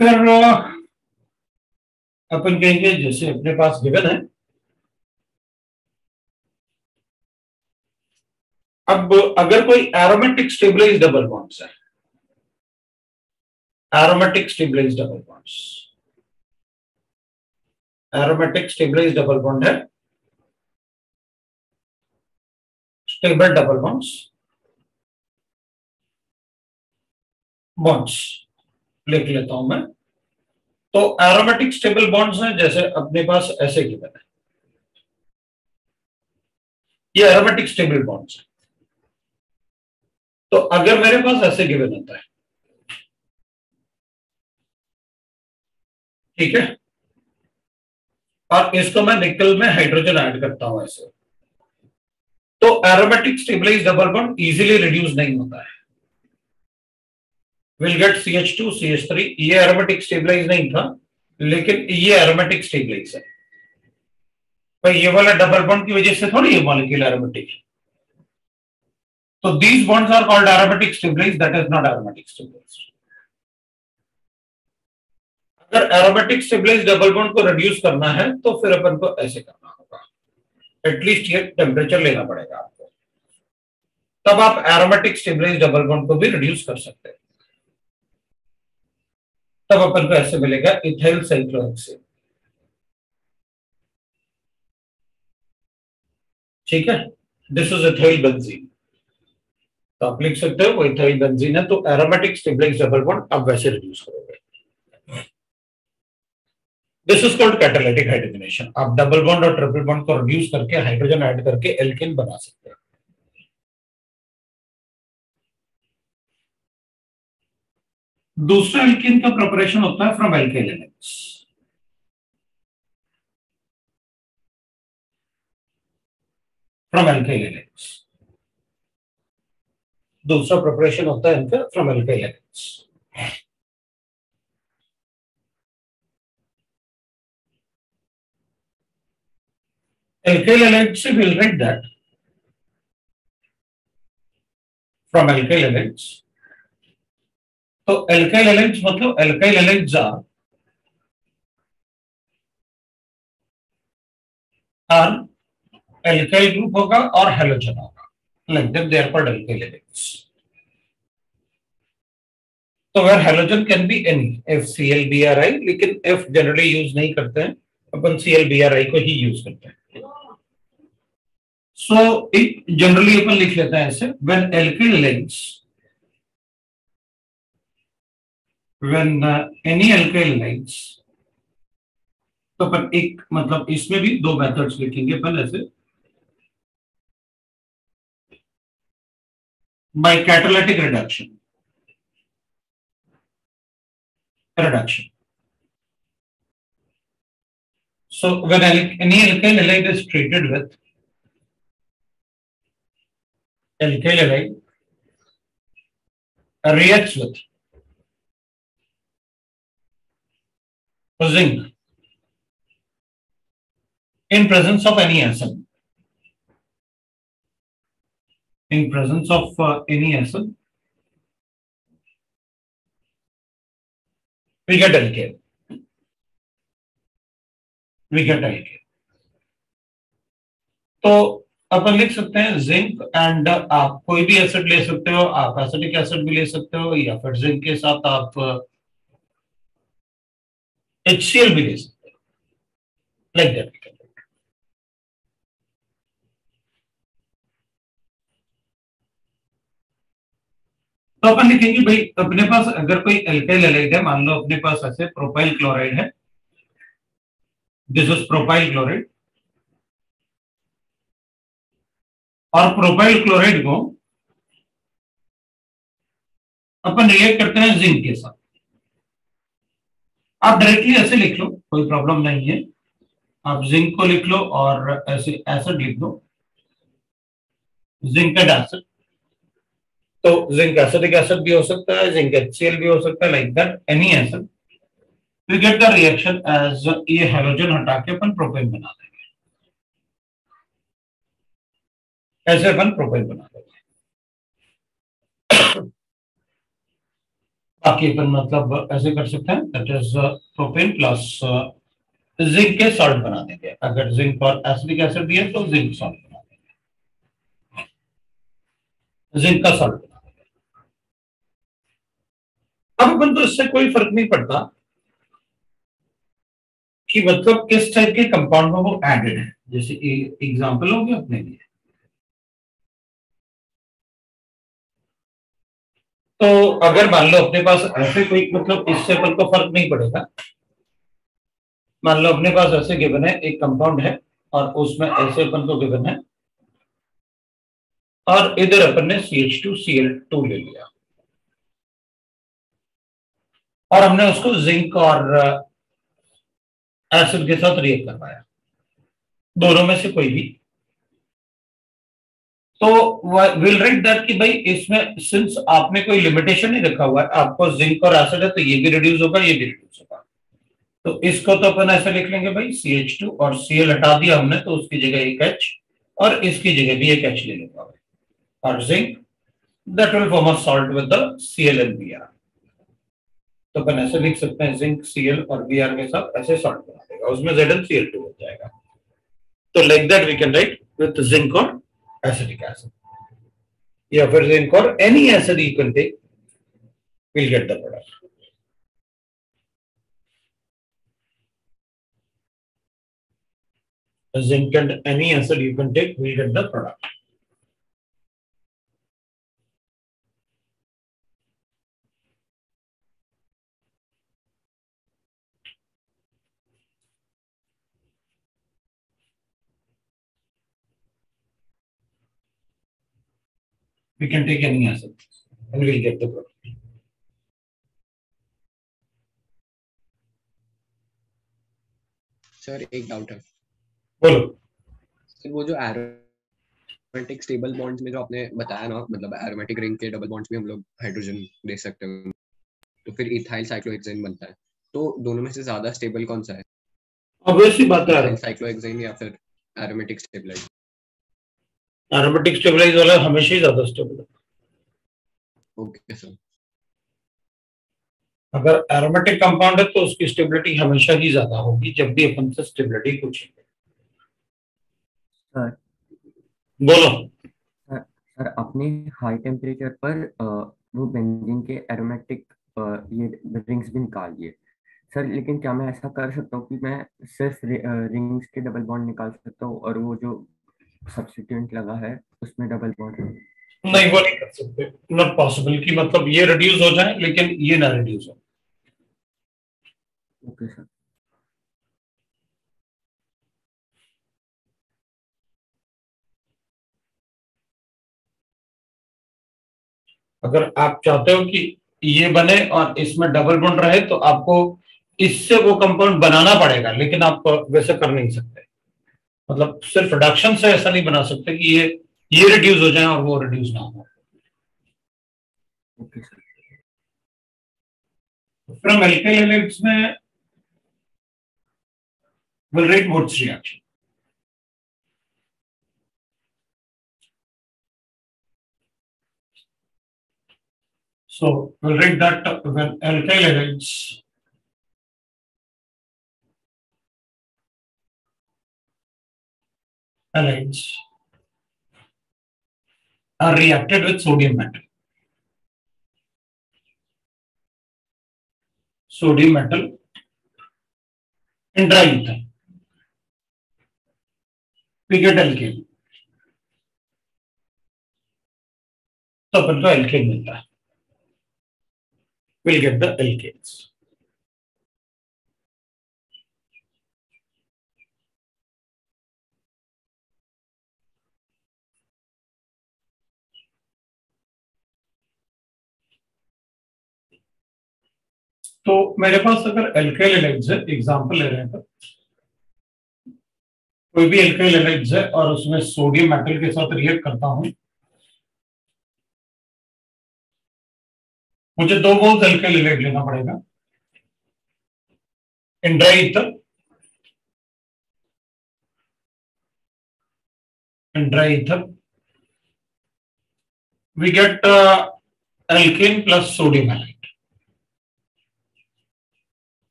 फिर अपन कहेंगे जैसे अपने पास गिवन है। अब अगर कोई एरोमेटिक स्टेबलाइज डबल बॉन्ड्स है aromatic stabilise double bonds aromatic stabilise double bond है स्टेबल डबल बॉन्ड्स बॉन्ड्स लिख लेता हूँ मैं। तो एरोमेटिक स्टेबल बॉन्ड्स हैं, जैसे अपने पास ऐसे गिवन है ये एरोमेटिक स्टेबल बॉन्ड्स है। तो अगर मेरे पास ऐसे गिवन होता है। ठीक है? और इसको मैं निकल में हाइड्रोजन ऐड करता हूँ ऐसे। तो aromatic stabilise double bond easily reduce नहीं होता है। Will get C H two C H three ये एरोमेटिक स्टेबलाइज नहीं था लेकिन ये एरोमेटिक स्टेबलाइज है। भाई ये वाला डबल बॉन्ड की वजह से थोड़ी ये molecule aromatic So these bonds are called aromatic stabilized, that is not aromatic stabilized. अगर एरोमेटिक स्टेबलाइज डबल बॉन्ड को रिड्यूस करना है तो फिर अपन को ऐसे करना होगा। एटलीस्ट ये टेम्परेचर लेना पड़ेगा आपको। तब आप एरोमेटिक स्टेबलाइज डबल बॉन्ड को भी रिड्यूस कर सकते हैं। तब अपन को ऐसे मिलेगा इथाइल साइक्लोहेक्सेन ठीक है? दिस इज़ इथाइल बेंजीन तो आप लिख सकते हो इथाइल बेंजीन है तो एरोमेटिक स्टेबलाइज डबल बॉन्ड आप वैसे रिड्यूस करोगे। This is called catalytic hydrogenation आप डबल बॉन्ड और ट्रिपल बॉन्ड को रिड्यूस करके हाइड्रोजन ऐड करके एल्केन बना सकते हैं। दूसरा एल्केन का प्रिपरेशन होता है from alkane elements from alkane elements दूसरा प्रिपरेशन होता है इनका from alkyl elements alkyl elements will write that. From alkyl elements. तो एल्काइल एलेंट्स मतलब? Alkyl elements R alkyl group होगा और हेलोजन होगा। देर पर एल्काइल एलेंट्स तो where halogen can be any F C L B R I लेकिन F generally use नहीं करते हैं। अपन C L B R I को ही यूज़ करते हैं। सो so, जनरली अपन लिख लेते हैं ऐसे when alkene lens when any uh, any alkyl तो अपन एक मतलब इसमें भी दो मेथड्स लिखेंगे अपन ऐसे by catalytic reduction reduction so when any alkyl halide is treated with alkyl halide halide with zinc in presence of any acid in presence of uh, any acid, we get alkane. We get alkane. तो अपन लिख सकते हैं zinc and आप कोई भी acid ले सकते हो आप एसिडिक एसिड भी ले सकते हो या फिर जिंक के साथ आप एच भी ले सकते हो। लाइक दैट तो अपन लिखेंगे, भाई, अपने पास अगर कोई एल्काइल एलाइड है, मान लो अपने पास ऐसे प्रोपाइल क्लोराइड है। दिस इज़ प्रोपाइल क्लोराइड और प्रोपाइल क्लोराइड को अपन रिएक्ट करते हैं जिंक के साथ। आप डायरेक्टली ऐसे लिख लो, कोई प्रॉब्लम नहीं है। आप जिंक को लिख लो और ऐसे एसिड लिख दो जिंकेड एसिड तो जिंक एसिडिक एसिड भी हो सकता है जिंक एचसीएल भी हो सकता है like that any acid we get the reaction as ये हेलोजन हटा के अपन प्रोपेन बना देंगे। ऐसे अपन प्रोपेन बना देंगे। बाकी अपन मतलब ऐसे कर सकते हैं that is propane plus zinc के सॉल्ट बना देंगे। अगर जिंक और एसिडिक एसिड दिए तो जिंक सॉल्ट बना देंगे। जिंक का सॉल्ट बना देंगे। अब अपन तो इससे कोई फ़र्क नहीं पड़ता कि मतलब किस टाइप के कंपाउंड में वो एडेड है। जैसे एग्जांपल हो गया अपने लिए। तो अगर मान लो अपने पास ऐसे कोई मतलब इससे अपन को फ़र्क नहीं पड़ेगा। मान लो अपने पास ऐसे गिवन है, एक कंपाउंड है, और उसमें ऐसे अपन को गिवन है। और इधर अपन ने C H two C L two ले लिया। और हमने उसको जिंक और एसिड के साथ रिएक्ट करवाया। दोनों में से कोई भी। तो विल राइट दैट कि भाई इसमें सिंस आपने कोई लिमिटेशन नहीं रखा हुआ है, आपको जिंक और एसिड है तो ये भी रिड्यूस होगा, ये भी रिड्यूस होगा। तो इसको तो अपन ऐसा लिख लेंगे भाई सी एच टू और सी एल हटा दिया हमने तो उसकी जगह एक एच और इसकी जगह भी एक एच ले लूँगा और zinc that will form a salt with the C L and B R तो अपन ऐसे लिख सकते हैं जिंक सी एल और बी आर के साथ ऐसे सॉल्ट बना देगा, उसमें Z N C L two हो जाएगा। तो like that we can write with zinc और acetic acid. Zinc or any acid you can take, we'll get the product. Zinc and any acid you can take, we'll get the product. We can take any acid and we'll get the product. Sir एक doubt है। बोलो। Sir वो जो aromatic stable bonds में जो आपने बताया ना मतलब एरोमेटिक रिंग के डबल बॉन्ड्स में हम लोग हाइड्रोजन दे सकते हैं। तो फिर इथाइल साइक्लोहेक्सेन बनता है। तो दोनों में से ज़्यादा स्टेबल कौन सा है? ऑब्वियसली बात है। साइक्लोहेक्सेन या फिर एरोमेटिक स्टेबलाइज एरोमेटिक स्टेबलाइज वाला हमेशा ही ज़्यादा स्टेबल है। ओके सर अगर एरोमेटिक कंपाउंड है तो उसकी स्टेबिलिटी हमेशा ही ज़्यादा होगी जब भी अपन से स्टेबिलिटी पूछेंगे। सर बोलो। सर अपने हाई टेम्परेचर पर वो बेंजीन के एरोमेटिक ये रिंग्स भी निकाल दिए सर लेकिन क्या मैं ऐसा कर सकता हूँ कि मैं सिर्फ़ रिंग्स के डबल बॉन्ड निकाल सकता हूँ और वो जो सब्सिट्यूएंट लगा है उसमें डबल बॉन्ड नहीं वो नहीं कर सकते। नॉट पॉसिबल कि मतलब ये रिड्यूस हो जाए लेकिन ये ना रिड्यूस हो। ओके सर अगर आप चाहते हो कि ये बने और इसमें डबल बॉन्ड रहे तो आपको इससे वो कंपाउंड बनाना पड़ेगा लेकिन आप वैसे कर नहीं सकते। मतलब सिर्फ़ रिडक्शन से ऐसा नहीं बना सकते कि ये ये रिड्यूस हो जाए और वो रिड्यूस ना हो फ्रॉम एल्काइल हैलाइड्स में will rate reaction. So we'll write that when alkyl halides halides are reacted with sodium metal. Sodium metal and dry ether. We get alkane. तो अपन को एल्केन मिलता है विल गेट द एल्केन्स तो मेरे पास अगर alkyl halides है example ले रहे हैं तो। कोई भी एल्काइल एलाइड्स है और उसमें सोडियम मेटल के साथ रिएक्ट करता हूँ। मुझे दो बोल्स एल्केल एलाइड लेना पड़ेगा। In dry ether in dry ether we get uh, alkane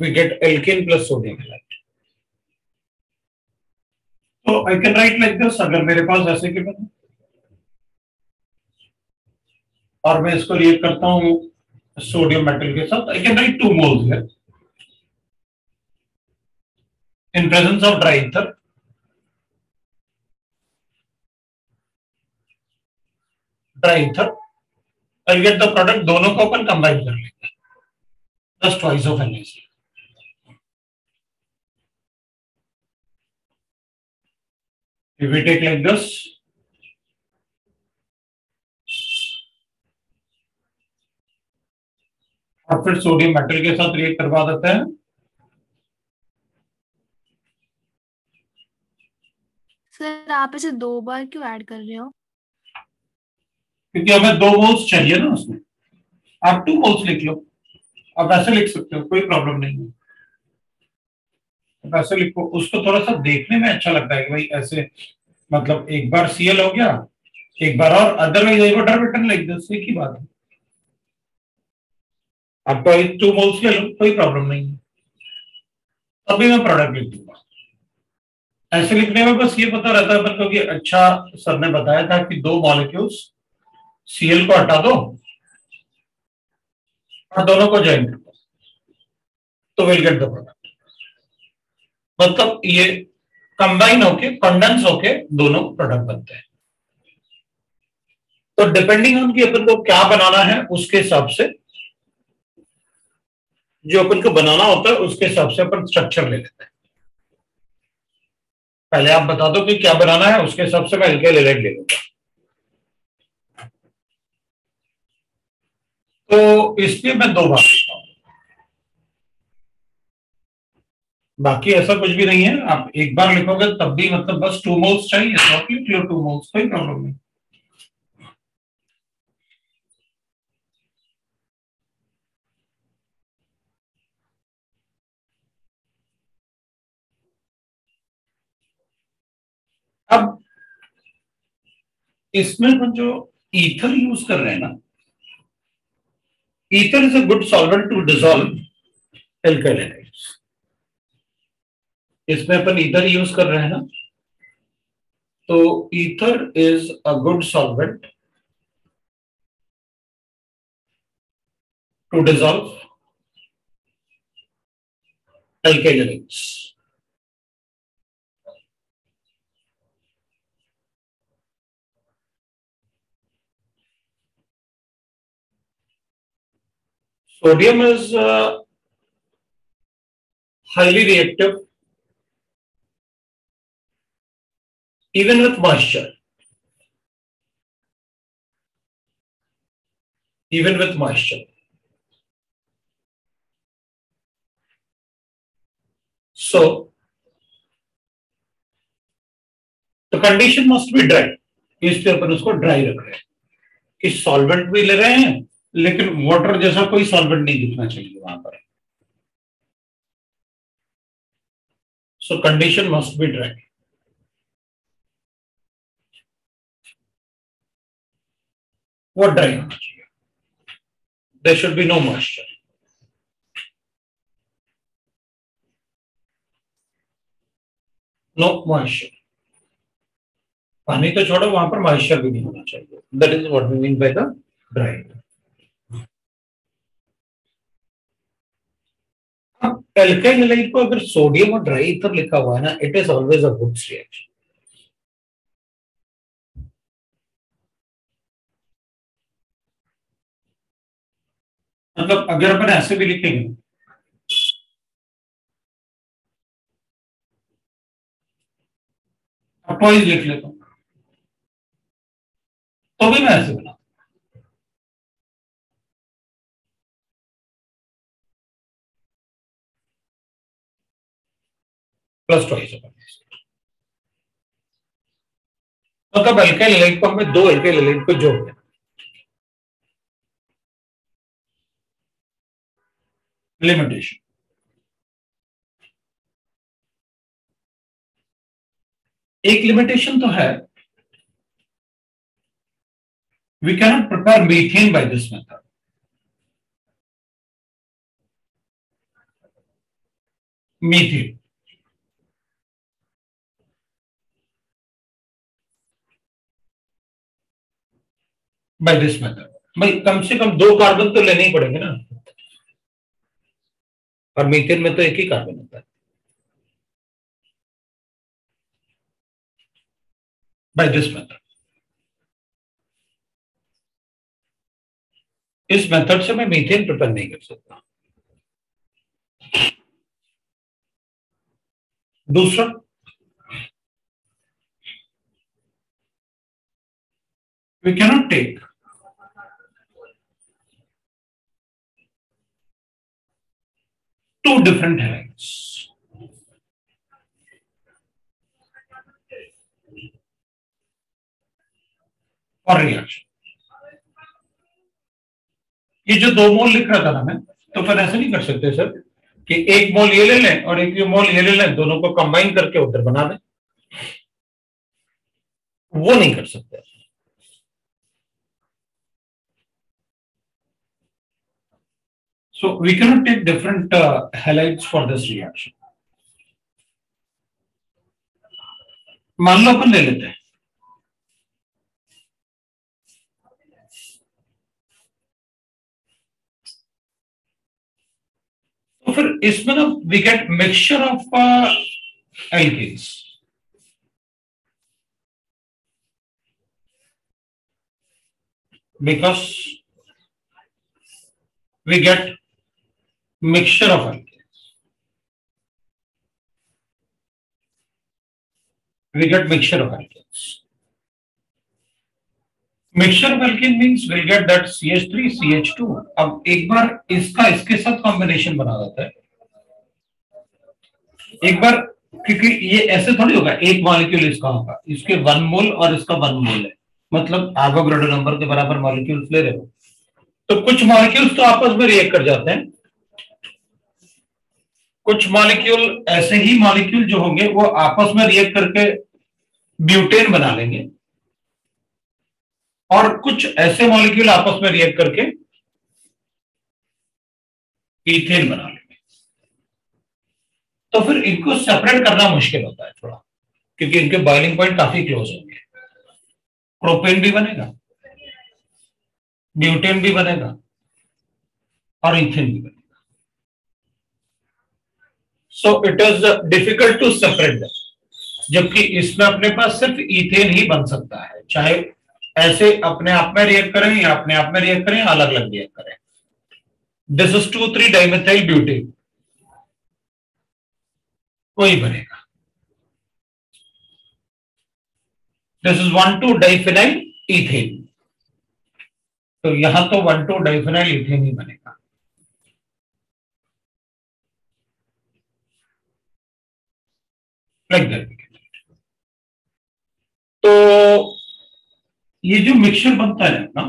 we get alkane plus sodium. Halide तो I can write like this अगर मेरे पास ऐसे के बने और मैं इसको रिएक्ट करता हूँ सोडियम मेटल के साथ। I can write two moles here in presence of dry ether dry ether I get the product दोनों को अपन कंबाइन कर लेंगे। Just twice of NaC. If we take like this, और फिर सोडियम मेटल के साथ रिएक्ट करवा देते हैं। सर आप इसे दो बार क्यों ऐड कर रहे हो? क्योंकि हमें दो मोल्स चाहिए ना उसमें। आप टू मोल्स लिख लो। आप ऐसे लिख सकते हो कोई प्रॉब्लम नहीं है। ऐसे लिखो उसको थोड़ा सा देखने में अच्छा लगता है कि भाई ऐसे मतलब एक बार सीएल हो गया, एक बार और अदरवाइज़ एक बार रिटर्न लिख दो एक ही बात है? आप तो टू मोल्स ले लो कोई प्रॉब्लम नहीं है। अभी मैं प्रोडक्ट लिख दूँगा। ऐसे लिखने में बस ये पता रहता है कि अच्छा सर ने बताया था कि दो मॉलिक्यूल्स सीएल को हटा दो, और दोनों को ज्वाइन कर दो। तो विल गेट द प्रोडक्ट मतलब ये कंबाइन होके कंडेंस होके दोनों प्रोडक्ट बनते हैं। तो डिपेंडिंग ऑन कि अपन को क्या बनाना है, उसके हिसाब से, जो अपन को बनाना होता है, उसके हिसाब से अपन स्ट्रक्चर ले लेते हैं। पहले आप बता दो कि क्या बनाना है, उसके हिसाब से मैं एलाइड ले लूँगा। तो इसलिए मैं दो बार लिखता हूँ बाकी ऐसा कुछ भी नहीं है। आप एक बार लिखोगे तब भी मतलब बस टू मोल्स चाहिए टू मोल्स कोई प्रॉब्लम नहीं। अब इसमें हम जो ईथर यूज़ कर रहे हैं ना ether is a good solvent to dissolve alkyl halides इसमें अपन ईथर यूज़ कर रहे हैं ना? तो ether is a good solvent to dissolve alkyl halides Sodium is uh, highly reactive. Even with moisture. Even with moisture. So, the condition must be dry. इसलिए अपन उसको ड्राई रख रहे हैं कि सॉल्वेंट भी ले रहे हैं लेकिन वाटर जैसा कोई सॉल्वेंट नहीं दिखना चाहिए वहाँ पर so condition must be dry वो ड्राई होना चाहिए there should be no moisture no moisture पानी तो छोड़ो, वहाँ पर मॉइस्चर भी नहीं होना चाहिए। That is what we mean by the dry alkyl halide को अगर सोडियम और ड्राई ईथर लिखा हुआ है ना it is always a good reaction मतलब अगर अपन ऐसे भी लिखेंगे। टॉइज लिख लेता हूँ। तो भी मैं ऐसे बना। प्लस ट्वाइस मतलब अल्काइल हैलाइड को हमें दो अल्काइल हैलाइड को जोड़ दें लिमिटेशन एक लिमिटेशन तो है। We cannot prepare methane by this method methane by this method भाई, कम से कम दो कार्बन तो लेने ही पड़ेंगे ना। और मीथेन में तो एक ही कार्बन होता है। बाय दिस मेथड इस मेथड से मैं मीथेन प्रिपेयर नहीं कर सकता। दूसरा। We cannot take two different halides for reaction. ये जो दो मोल लिख रहा था ना मैं तो फिर ऐसा नहीं कर सकते सर कि एक मोल ये ले लें और एक ये मोल ये ले लें, दोनों को कंबाइन करके उधर बना दें। वो नहीं कर सकते। So we cannot take different uh, halides for this reaction. मान लो अपन ले लेते हैं तो फिर इसमें ना we get mixture of alkanes because we get mixture of alkanes. We get mixture of alkanes. Mixture of alkane means we'll get that CH3, CH2. अब एक बार इसका इसके साथ कॉम्बिनेशन बना देता है एक बार क्योंकि ये ऐसे थोड़ी होगा एक मॉलिक्यूल इसका होगा इसके वन मोल और इसका वन मोल है मतलब एवोगाड्रो नंबर के बराबर मॉलिक्यूल्स ले रहे हो तो कुछ मॉलिक्यूल्स तो आपस में रिएक्ट कर जाते हैं कुछ मॉलिक्यूल ऐसे ही मॉलिक्यूल जो होंगे, वो आपस में रिएक्ट करके ब्यूटेन बना लेंगे। और कुछ ऐसे मॉलिक्यूल आपस में रिएक्ट करके इथेन बना लेंगे। तो फिर इनको सेपरेट करना मुश्किल होता है थोड़ा, क्योंकि इनके बॉइलिंग पॉइंट काफ़ी क्लोज होंगे। प्रोपेन भी बनेगा ब्यूटेन भी बनेगा, और इथेन भी so it is difficult to separate जबकि इसमें अपने पास सिर्फ़ इथेन ही बन सकता है। चाहे ऐसे अपने आप में रिएक्ट करें या अपने आप में रिएक्ट करें अलग अलग रिएक्ट करें। This is two three dimethyl butane वही बनेगा। This is one two diphenyl ethane तो यहाँ तो वन टू डाइफिनाइल इथेन ही बनेगा। लाइक दैट तो ये जो मिक्सचर बनता है ना,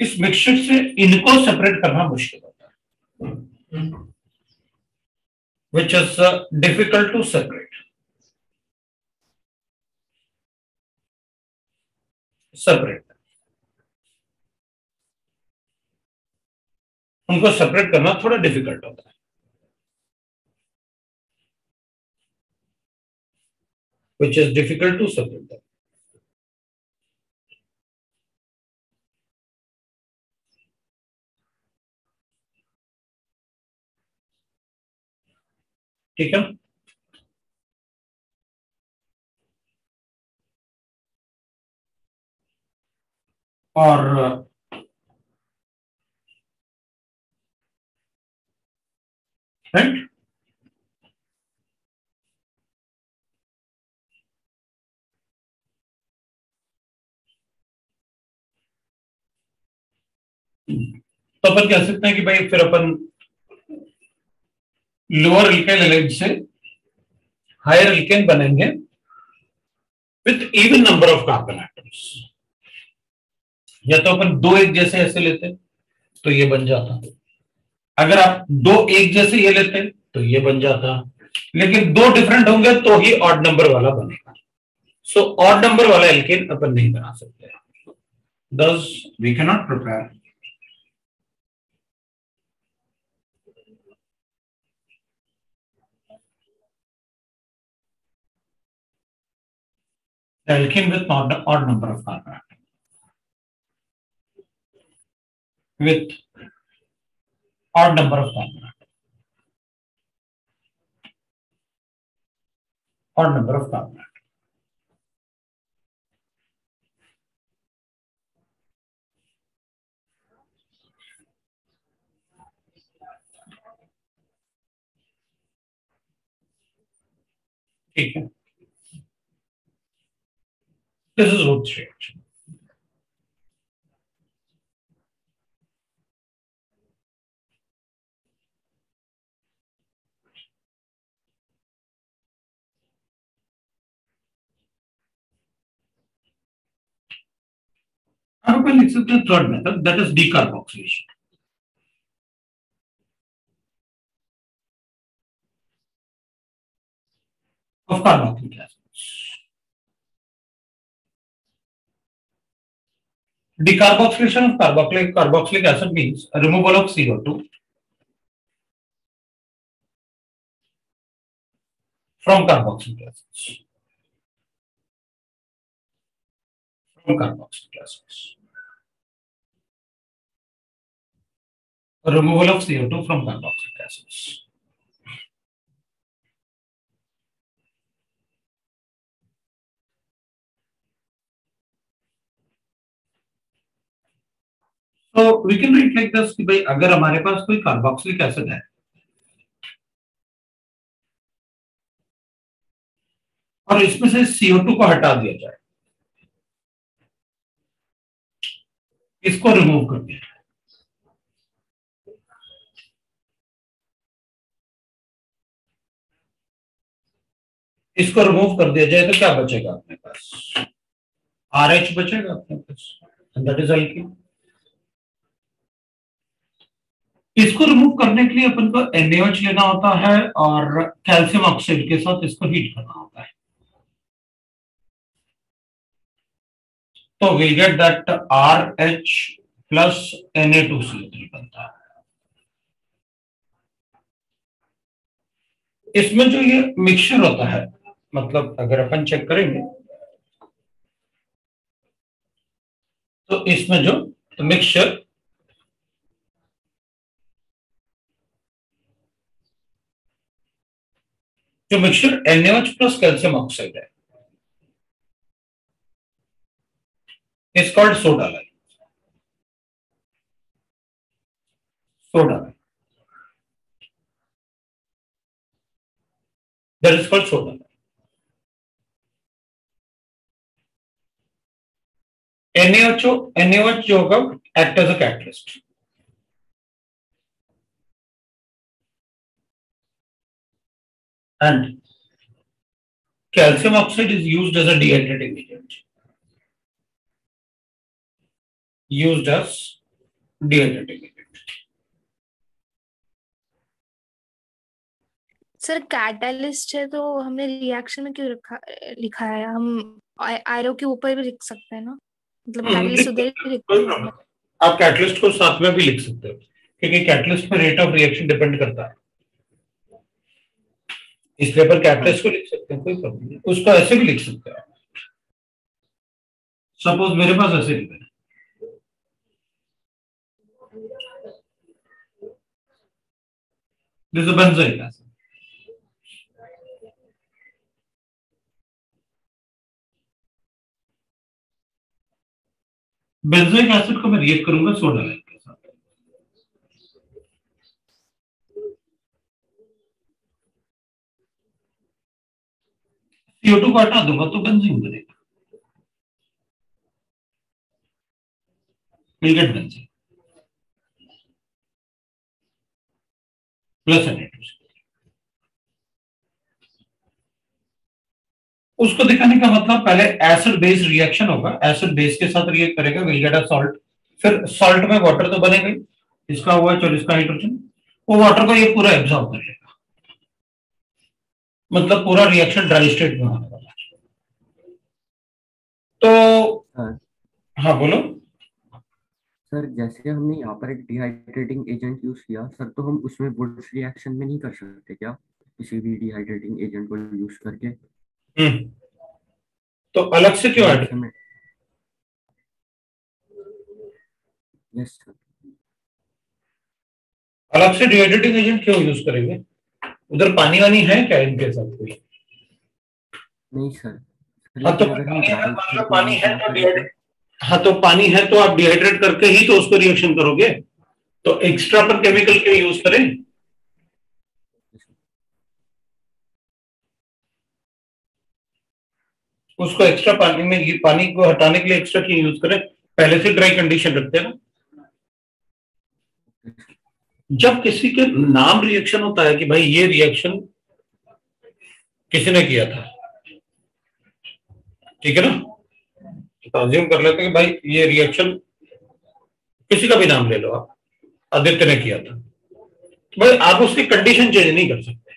इस मिक्सचर से इनको सेपरेट करना मुश्किल होता है। Which is difficult to separate separate उनको सेपरेट करना थोड़ा डिफ़िकल्ट होता है। which is difficult to separate them. ठीक है और राइट तो अपन कह सकते हैं कि भाई फिर अपन लोअर एल्केन एलाइड से हायर एल्केन बनेंगे with even number of carbon atoms या तो अपन दो एक जैसे ऐसे लेते तो ये बन जाता। अगर आप दो एक जैसे ये लेते तो ये बन जाता। लेकिन दो डिफरेंट होंगे तो ही ऑड नंबर वाला बनेगा। सो ऑड नंबर वाला एल्केन अपन नहीं बना सकते। Thus we cannot prepare alkene with odd, odd number of carbon. With odd number of carbon. Odd number of carbon. ठीक है This is Ruth's reaction. Well, it's the third method, that is decarboxylation. Of carboxylic acid. Decarboxylation of carboxylic, carboxylic acid means removal of CO2 from carboxylic acids. From carboxylic acids. Removal of CO2 from carboxylic acids. तो we can write like this कि भाई, अगर हमारे पास कोई carboxylic acid है। और इसमें से CO2 को हटा दिया जाए। इसको रिमूव कर दिया जाए। इसको रिमूव कर दिया जाए तो क्या बचेगा अपने पास? आर एच बचेगा अपने पास। दैट इज़ अल्किन इसको रिमूव करने के लिए अपन को एनएच लेना होता है और कैल्शियम ऑक्साइड के साथ इसको हीट करना होता है। तो we get that R H plus N A two C three बनता है। इसमें जो ये मिक्सचर होता है मतलब अगर अपन चेक करेंगे तो इसमें जो मिक्सचर जो mixture NH plus calcium oxide है। Is called soda lime soda lime there is called soda lime NH NH जो होगा act as a catalyst And calcium oxide is used as a dehydrating agent. Used as dehydrating agent. Sir catalyst है तो हमने reaction में क्यों रखा लिखा है हम आयरो के ऊपर भी लिख सकते हैं ना मतलब हम्म, कैटलिस्ट उधर भी लिख। आप कैटलिस्ट को साथ में भी लिख सकते हो क्योंकि कैटलिस्ट पे रेट ऑफ़ रिएक्शन डिपेंड करता है इसलिए पर कैटलिस्ट को लिख सकते हैं कोई प्रॉब्लम नहीं। उसको ऐसे भी लिख सकते हो सपोज़ मेरे पास ऐसे लिखा है। Is a बेंजोइक एसिड को मैं रिएक्ट करूँगा सोडा लाइम साथ CO2 को हटा दूँगा तो बेंजीन बनेगा we'll get benzene Na2 उसको दिखाने का मतलब पहले एसिड बेस रिएक्शन होगा। एसिड बेस के साथ रिएक्ट करेगा विल गेट अ सॉल्ट फिर सॉल्ट में वाटर तो बनेगा इसका हुआ और इसका हाइड्रोजन वो वाटर को ये पूरा एब्जॉर्ब कर लेगा मतलब पूरा रिएक्शन ड्राई स्टेट में होने वाला है। तो हाँ। हाँ बोलो। सर जैसे हमने यहाँ पर एक डिहाइड्रेटिंग एजेंट यूज़ किया सर तो हम उसमें वुड्स रिएक्शन में नहीं कर सकते क्या? किसी भी डिहाइड्रेटिंग एजेंट को यूज़ करके। हम्म। तो अलग से क्यों ऐड यस सर अलग से डिहाइड्रेटिंग एजेंट क्यों यूज़ करेंगे? उधर पानी वानी है क्या इनके साथ कोई? नहीं सर। हाँ तो पानी है, पानी है तो डिहाइड्रेट हाँ तो पानी है तो आप डिहाइड्रेट करके ही तो उसको रिएक्शन करोगे। तो एक्स्ट्रा पर केमिकल क्यों यूज़ करें? उसको एक्स्ट्रा पानी में ये पानी को हटाने के लिए एक्स्ट्रा क्यों यूज़ करें? पहले से ड्राई कंडीशन रखते हैं ना। जब किसी के नाम रिएक्शन होता है कि भाई ये रिएक्शन किसी ने किया था? ठीक है ना? तो कर लेते हैं कि भाई ये रिएक्शन किसी का भी नाम ले लो आप। आदित्य ने किया था। तो भाई आप उसकी कंडीशन चेंज नहीं कर सकते।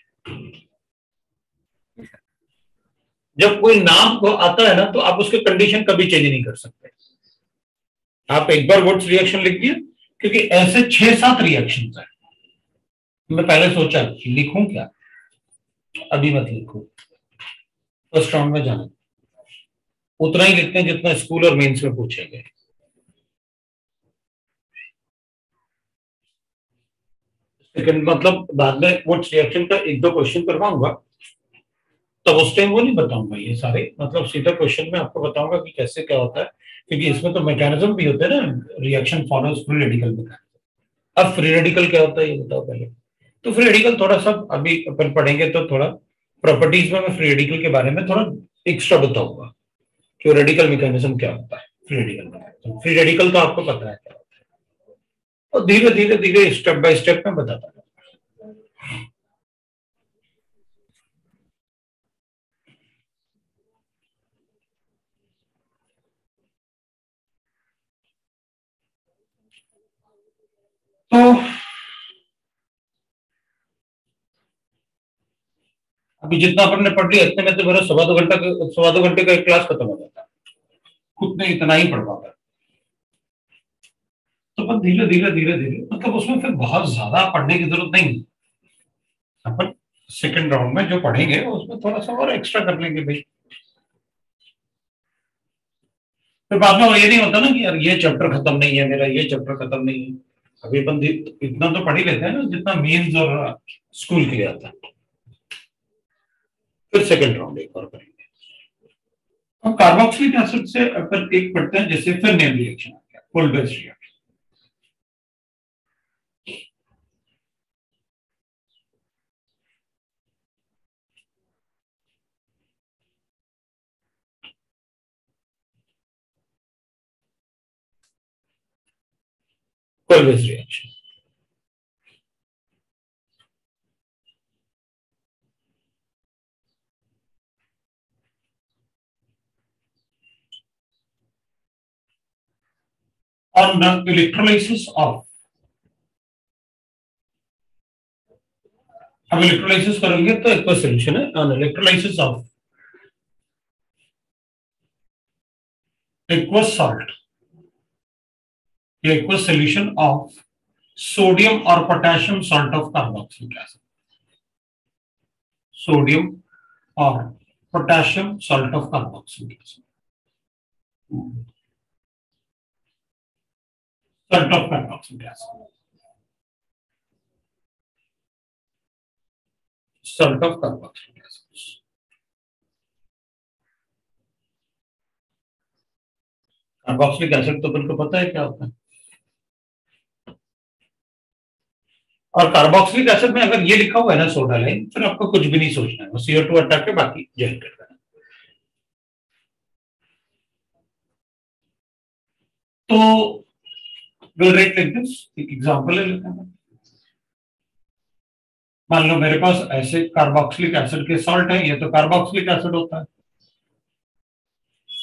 जब कोई नाम को आता है ना तो आप उसके कंडीशन कभी चेंज नहीं कर सकते। आप एक बार वोट्स रिएक्शन लिख दिए क्योंकि ऐसे छह सात रिएक्शन है। मैं पहले सोचा लिखूं क्या? अभी मत लिखू। फ़र्स्ट राउंड में जाना। उतना ही लिखते हैं जितना स्कूल और मेंस में पूछे गए। सेकंड मतलब बाद में वो रिएक्शन का एक दो क्वेश्चन करवाऊँगा। तब उस टाइम वो नहीं बताऊँगा ये सारे। मतलब सीधा क्वेश्चन में आपको बताऊँगा कि कैसे क्या होता है। क्योंकि इसमें तो मैकेनिज्म भी होते हैं ना reaction follows free radical mechanism अब फ्री रेडिकल क्या होता है, ये बताओ पहले। तो फ्री रेडिकल थोड़ा सा, अभी अपन पढ़ेंगे तो थोड़ा प्रॉपर्टीज़ में फ्री रेडिकल के बारे में थोड़ा एक्स्ट्रा बताऊँगा, कि रेडिकल मैकेनिज्म क्या होता है free radical mechanism free radical तो आपको पता है क्या होता है। और धीरे धीरे धीरे स्टेप बाय स्टेप में बताता हूँ तो अभी जितना अपन ने पढ़ लिया, इतने में तो मेरा सवा दो घंटा सवा दो घंटे का एक क्लास खत्म हो जाता है। खुद ने इतना ही पढ़ पाता तो अपन धीरे धीरे धीरे धीरे मतलब उसमें फिर बहुत ज़्यादा पढ़ने की ज़रूरत नहीं अपन सेकंड राउंड में जो पढ़ेंगे, उसमें थोड़ा सा और एक्स्ट्रा कर लेंगे भाई। फिर बाद में ये नहीं होता ना कि यार ये चैप्टर खत्म नहीं है मेरा, ये चैप्टर खत्म नहीं है। अभी अपन इतना तो पढ़ ही लेते हैं ना, जितना मेन्स और स्कूल के लिए आता है। फिर सेकेंड राउंड एक और करेंगे। हम कार्बोक्सिलिक एसिड से अगर एक पढ़ते हैं, जैसे फिर नेम रिएक्शन आ गया cold base reaction base reaction on the electrolysis of? अब इलेक्ट्रोलाइसिस करेंगे तो एक सोल्यूशन है on electrolysis of aqueous liquid solution of sodium और पोटेशियम सॉल्ट ऑफ़ कार्बोक्सिलिक सकते सोडियम और potassium salt of carboxylic acid salt of carboxylic salt of carboxylic acid carboxylic acid तो बिल्कुल पता है क्या होता है? और कार्बोक्सिलिक एसिड में अगर ये लिखा हुआ है ना सोडा लाइन फिर आपको कुछ भी नहीं सोचना है सीओ टू हटा के बाकी जॉइन कर देना तो write like this, एक एग्जांपल ले लेते हैं। मान लो मेरे पास ऐसे कार्बोक्सिलिक एसिड के सॉल्ट है, ये तो कार्बोक्सिलिक एसिड होता है।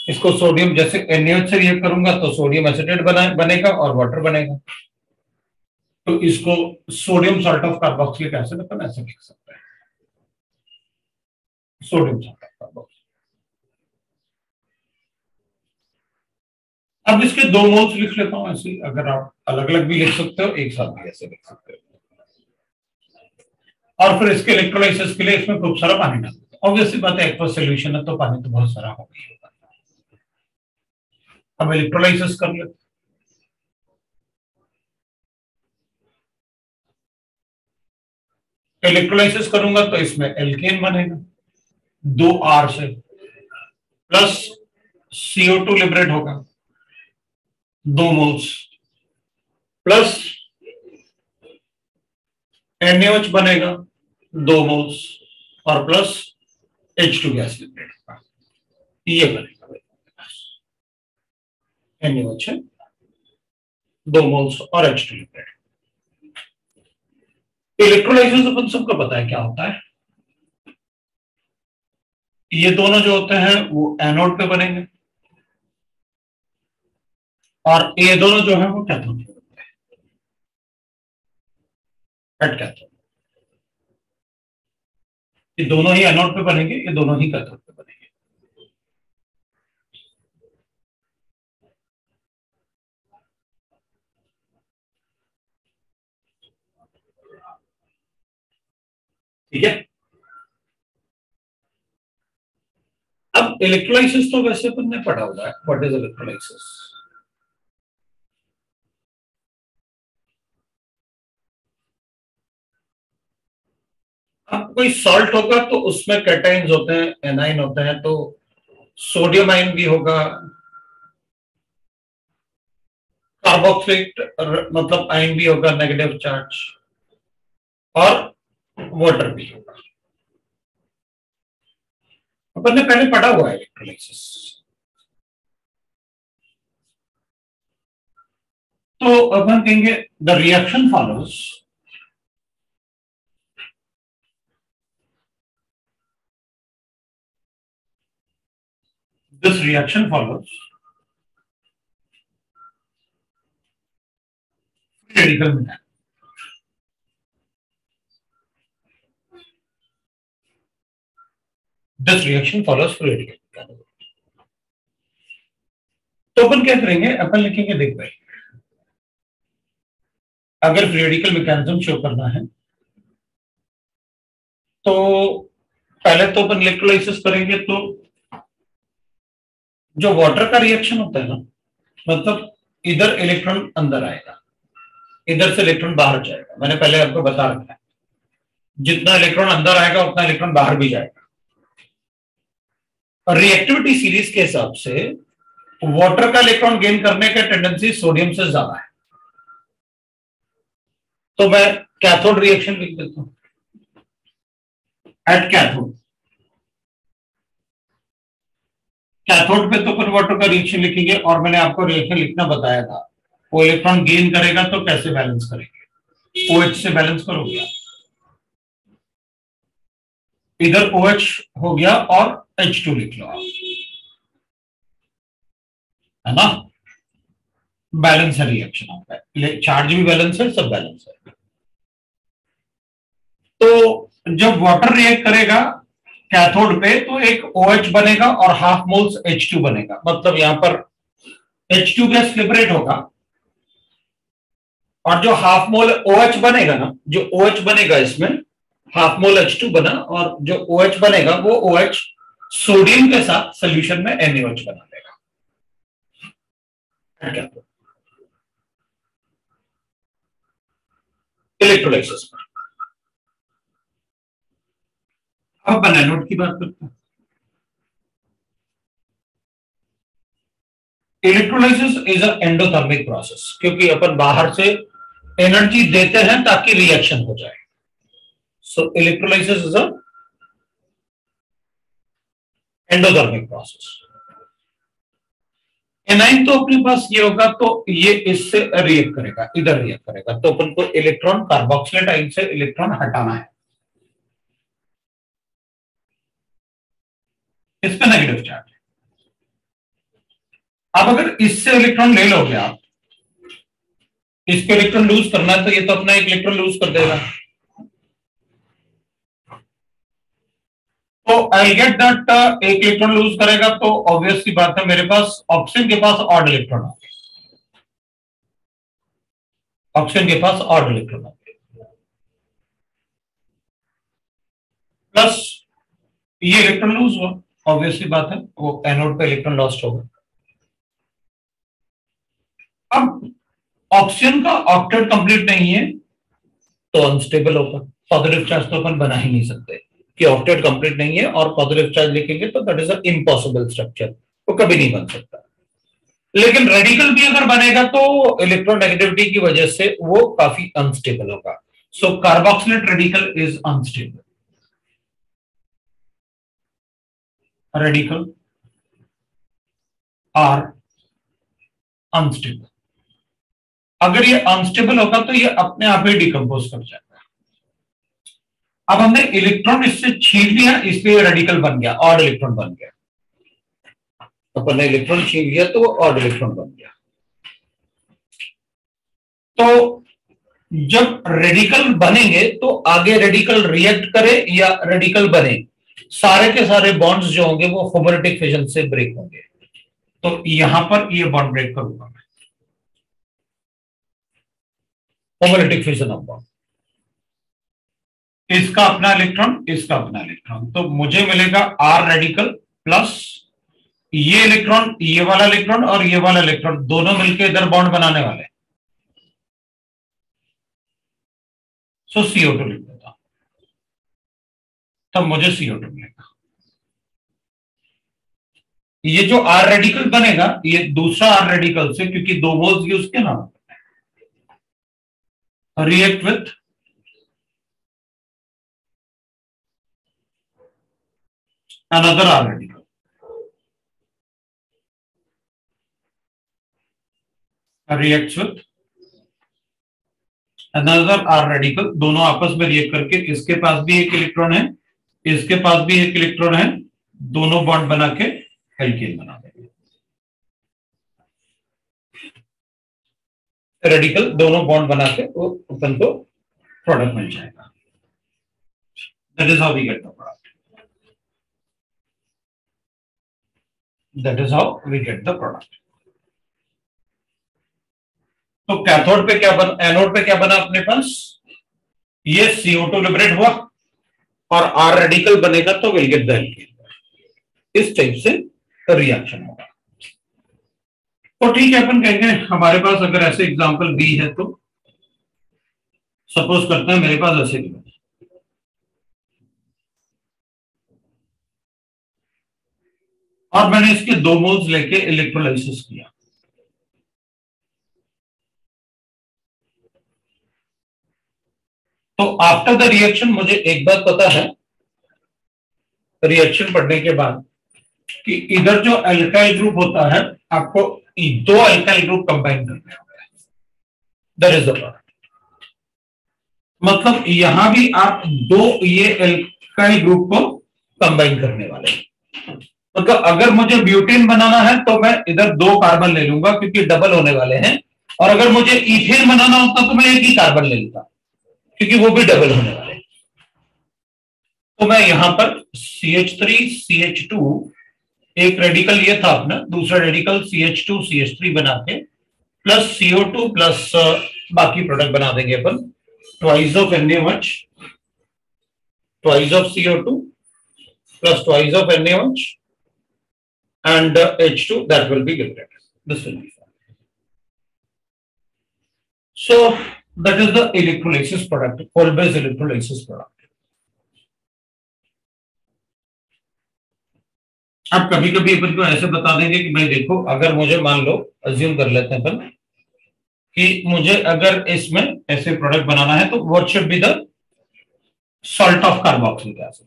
इसको सोडियम जैसे NaOH से रिएक्ट करूँगा तो सोडियम एसिटेट बना बनेगा और वाटर बनेगा। तो इसको sodium salt of carboxylic acid अपन ऐसे लिख सकते हैं। सोडियम सॉल्ट ऑफ़ कार्बोक्सिलिक अब इसके दो मोल्स लिख लेता हूँ ऐसे, अगर आप अलग अलग भी लिख सकते हो, एक साथ भी ऐसे लिख सकते हो। और फिर इसके इलेक्ट्रोलाइसिस के लिए इसमें खूब सारा पानी डाल देते ऑब्वियसली बात है एक्वा सोल्यूशन है तो पानी तो बहुत सारा होगा ही होगा अब इलेक्ट्रोलाइसिस कर लेते इलेक्ट्रोलाइसिस करूँगा तो इसमें एल्केन बनेगा, दो आर से प्लस सीओ टू लिबरेट होगा, दो मोल्स प्लस एनएच बनेगा, दो मोल्स और plus H two gas liberate होगा। ये बनेगा एनएच है, दो मोल्स और एच टू लिबरेट इलेक्ट्रोलाइसिस अपन सबको पता है क्या होता है। ये दोनों जो होते हैं, वो एनोड पे बनेंगे। और ये दोनों जो है, वो कैथोड पे बनते हैं। कैथोड ये दोनों ही एनोड पे बनेंगे, ये दोनों ही कैथोड ठीक है? अब इलेक्ट्रोलाइसिस तो वैसे अपन ने पढ़ा हुआ है। व्हाट इज़ इलेक्ट्रोलाइसिस अब कोई सॉल्ट होगा तो उसमें कैटाइंस होते हैं एनाइन होते हैं तो सोडियम आइन भी होगा। कार्बोक्सिलेट मतलब आइन भी होगा नेगेटिव चार्ज और वाटर भी होगा अपन ने पहले पढ़ा हुआ है इलेक्ट्रोलाइसिस तो अपन कहेंगे the reaction follows this reaction follows free radical. Reaction follows free radical mechanism. तो अपन क्या करेंगे? अपन लिखेंगे, देख भाई। अगर फ्री रेडिकल मैकेनिज्म शो करना है तो पहले तो अपन इलेक्ट्रोलाइसिस करेंगे तो जो वाटर का रिएक्शन होता है ना मतलब इधर इलेक्ट्रॉन अंदर आएगा, इधर से इलेक्ट्रॉन बाहर जाएगा। मैंने पहले आपको बता रखा है। जितना इलेक्ट्रॉन अंदर आएगा, उतना इलेक्ट्रॉन बाहर भी जाएगा। रिएक्टिविटी सीरीज़ के हिसाब से वाटर का इलेक्ट्रॉन गेन करने का टेंडेंसी सोडियम से ज़्यादा है। तो मैं कैथोड रिएक्शन लिख देता हूँ। एट कैथोड कैथोड पे तो कुछ वाटर का रिएक्शन लिखेंगे और मैंने आपको रिएक्शन लिखना बताया था। वो इलेक्ट्रॉन गेन करेगा तो कैसे बैलेंस करेंगे? OH से बैलेंस करोगे आप? इधर ओ OH हो गया और H2 लिख लो आप। है ना? बैलेंस है रिएक्शन आपका। चार्ज भी बैलेंस है, सब बैलेंस है। तो जब वाटर रिएक्ट करेगा कैथोड पे तो एक ओ OH बनेगा और हाफ़ मोल्स एच टू बनेगा। मतलब यहाँ पर एच टू गैस लिबरेट होगा। और जो हाफ़ मोल ओ OH बनेगा ना, जो ओ OH बनेगा इसमें हाफ़ मोल H2 बना और जो ओ OH बनेगा, वो ओ OH सोडियम के साथ सोल्यूशन में NaOH बना देगा। इलेक्ट्रोलाइसिस में। अब एनोड की बात करते हैं। Electrolysis is a endothermic process क्योंकि अपन बाहर से एनर्जी देते हैं ताकि रिएक्शन हो जाए। So electrolysis is a endothermic process anion तो अपने पास ये होगा तो ये इससे रिएक्ट करेगा, इधर रिएक्ट करेगा। तो अपन को इलेक्ट्रॉन कार्बोक्सिलेट आइन से इलेक्ट्रॉन हटाना है। इस पे नेगेटिव चार्ज है। अब अगर इससे इलेक्ट्रॉन ले लोगे आप, इसको इलेक्ट्रॉन लूज करना है तो ये तो अपना एक इलेक्ट्रॉन लूज कर देगा। तो आई गेट दैट एक इलेक्ट्रॉन लूज करेगा तो ऑब्वियस सी बात है मेरे पास ऑक्सीजन के पास ऑड इलेक्ट्रॉन आ ऑक्सीजन के पास ऑड इलेक्ट्रॉन आ प्लस ये इलेक्ट्रॉन लूज हुआ। ऑब्वियसली बात है, वो एनोड पे इलेक्ट्रॉन लॉस्ट होगा अब ऑक्सीजन का ऑक्टेट कंप्लीट नहीं है तो अनस्टेबल होगा। पॉजिटिव चार्ज तो अपन बना ही नहीं सकते। कि ऑक्टेट कंप्लीट नहीं है और पॉजिटिव चार्ज लिखेंगे तो that is a impossible structure वो कभी नहीं बन सकता। लेकिन रेडिकल भी अगर बनेगा तो इलेक्ट्रोनेगेटिविटी की वजह से वो काफ़ी अनस्टेबल होगा। So carboxylate radical is unstable radical are unstable अगर ये अनस्टेबल होगा तो ये अपने आप ही डिकम्पोज कर जाएगा। अब हमने इलेक्ट्रॉन इससे छीन लिया, इसलिए रेडिकल बन गया और इलेक्ट्रॉन बन गया। अपन ने इलेक्ट्रॉन छीन लिया तो और इलेक्ट्रॉन बन गया। तो जब रेडिकल बनेंगे तो आगे रेडिकल रिएक्ट करे या रेडिकल बने। सारे के सारे बॉन्ड्स जो होंगे, वो होमोलिटिक फिजन से ब्रेक होंगे। तो यहाँ पर ये बॉन्ड ब्रेक करूँगा मैं। होमोलिटिक फिजन ऑफ़ बॉन्ड इसका अपना इलेक्ट्रॉन इसका अपना इलेक्ट्रॉन तो मुझे मिलेगा आर रेडिकल प्लस ये इलेक्ट्रॉन ये वाला इलेक्ट्रॉन और ये वाला इलेक्ट्रॉन दोनों मिलकर इधर बॉन्ड बनाने वाले सो सीओ टू लिख देता तब मुझे सीओ टू मिलेगा। ये जो आर रेडिकल बनेगा, ये दूसरा आर रेडिकल से, क्योंकि दो बोल्स यूज़ के ना। React with another R radical. Reacts with another R radical. दोनों आपस में रिएक्ट करके, इसके पास भी एक इलेक्ट्रॉन है, इसके पास भी एक इलेक्ट्रॉन है, दोनों बॉन्ड बना के एल्केन बना देंगे रेडिकल दोनों बॉन्ड बना के, वो अपन को प्रोडक्ट मिल जाएगा that is how we get the product that is how we get the product. तो कैथोड पे क्या बन एनोड पे क्या बना अपने पास ये CO2 लिबरेट हुआ और आर रेडिकल बनेगा तो विल गेट द इस टाइप से रिएक्शन होगा। तो ठीक है, अपन कहेंगे हमारे पास अगर ऐसे एग्जांपल बी है तो सपोज़ करते हैं मेरे पास ऐसे की और मैंने इसके दो मोल्स लेके इलेक्ट्रोलाइसिस किया। तो आफ्टर द रिएक्शन मुझे एक बात पता है रिएक्शन पढ़ने के बाद, कि इधर जो अल्काइल ग्रुप होता है, आपको दो अल्काइल ग्रुप कंबाइन करने होंगे दैट इज़ द मतलब यहाँ भी आप दो ये अल्काइल ग्रुप को कंबाइन करने वाले मतलब अगर मुझे ब्यूटेन बनाना है तो मैं इधर दो कार्बन ले लूँगा, क्योंकि डबल होने वाले हैं। और अगर मुझे इथेन बनाना होता तो मैं एक ही कार्बन ले लेता क्योंकि वो भी डबल होने वाले तो मैं यहाँ पर C H three C H two एक रेडिकल ये था अपना, दूसरा radical C H two C H three बना के प्लस सीओ टू प्लस बाकी प्रोडक्ट बना देंगे अपन। Twice of N H twice of CO two plus twice of N H and uh, H2 that will be liberated. This will be fine. So that is the electrolysis product, Kolbe's electrolysis product. अब कभी कभी अपन को ऐसे बता देंगे कि भाई देखो अगर मुझे मान लो अज्यूम कर लेते हैं अपन कि मुझे अगर इसमें ऐसे प्रोडक्ट बनाना है तो what should be the salt of carboxylic acid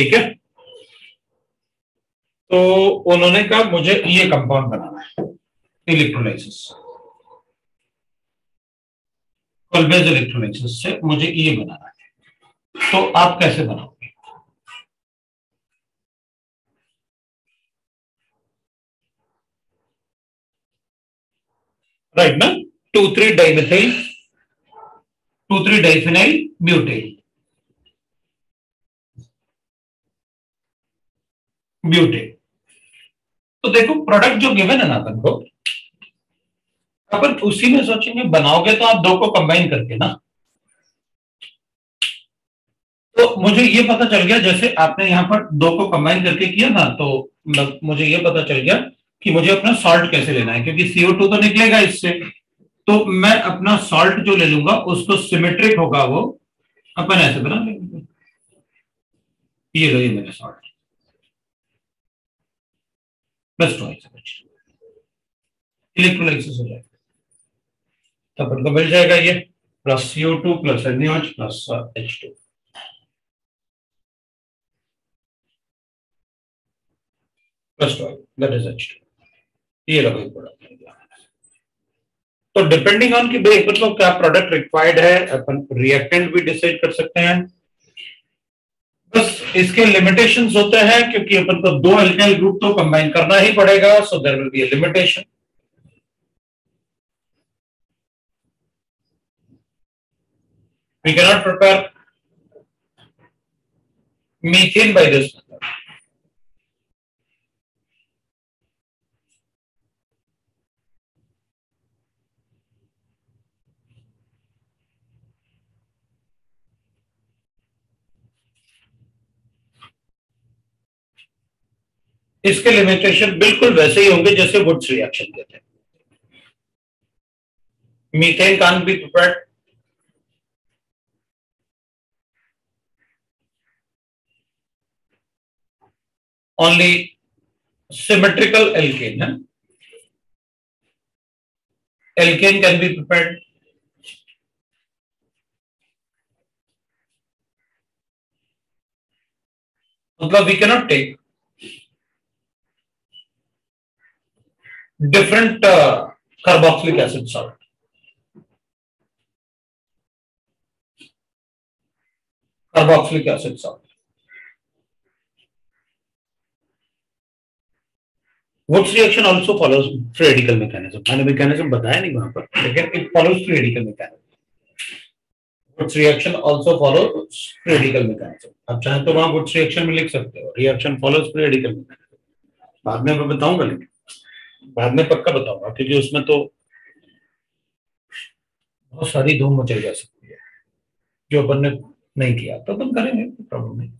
ठीक है? तो उन्होंने कहा, मुझे ये कंपाउंड बनाना है इलेक्ट्रोलाइसिस इलेक्ट्रोलाइसिस से मुझे ये बनाना है। तो आप कैसे बनाओगे? राइट ना? Two three dimethyl two three diphenyl butyl butane तो देखो प्रोडक्ट जो गिवन है ना अपन को अपन उसी में सोचेंगे, बनाओगे तो आप दो को कंबाइन करके ना। तो मुझे ये पता चल गया, जैसे आपने यहाँ पर दो को कंबाइन करके किया ना तो मतलब मुझे ये पता चल गया कि मुझे अपना सॉल्ट कैसे लेना है, क्योंकि सीओ टू तो निकलेगा इससे। तो मैं अपना सॉल्ट जो ले लूँगा, उसको सिमेट्रिक होगा वो, अपन ऐसे बना लेंगे। ये ये मेरा सॉल्ट प्लस टू इलेक्ट्रोलाइसिस हो जाएगा। तो अपन को मिल जाएगा ये plus CO two plus NOH plus H two plus that is H two ये लगा प्रोडक्ट तो डिपेंडिंग ऑन कि मतलब क्या प्रोडक्ट रिक्वायर्ड है, अपन रिएक्टेंट भी डिसाइड कर सकते हैं। बस इसके लिमिटेशन होते हैं क्योंकि अपन को दो एल्काइल ग्रुप तो कंबाइन करना ही पड़ेगा so there will be limitation we cannot prepare methane by this method. इसके लिमिटेशन बिल्कुल वैसे ही होंगे जैसे वुड्स रिएक्शन के थे methane can be prepared only symmetrical alkane है? एल्केन कैन बी प्रिपेड मतलब we cannot take different uh, carboxylic acid salt. Carboxylic acid salt. Woods reaction also follows free radical mechanism. मैंने mechanism बताया नहीं वहाँ पर लेकिन it follows free radical mechanism. Woods reaction also follows free radical mechanism. आप चाहें तो वहाँ Woods reaction में लिख सकते हो. Reaction follows free radical mechanism. बाद में मैं बताऊँगा लेकिन बाद में पक्का बताऊँगा क्योंकि उसमें तो बहुत सारी धूम मचाई जा सकती है जो अपन ने नहीं किया तो अपन करेंगे प्रॉब्लम नहीं।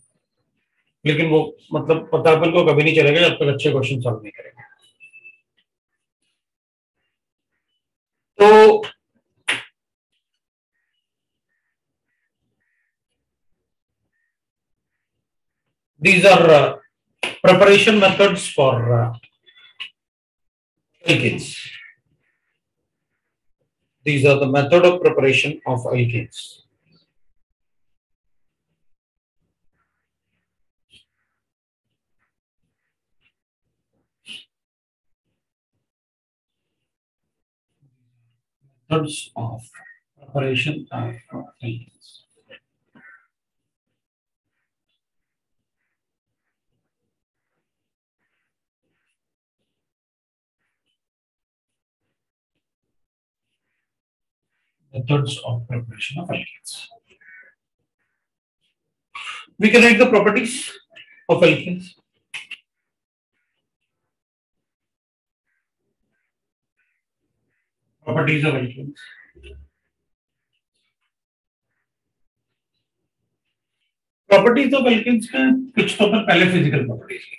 लेकिन वो मतलब पता अपन को कभी नहीं चलेगा जब तक अच्छे क्वेश्चन सॉल्व नहीं करेंगे। तो uh, preparation methods for uh, alkenes. These are the method of preparation of alkenes. Methods of preparation of alkenes. methods of preparation of alkenes. We can write the properties of alkenes. Properties of alkenes. Properties of alkenes में कुछ तो अपन पहले physical properties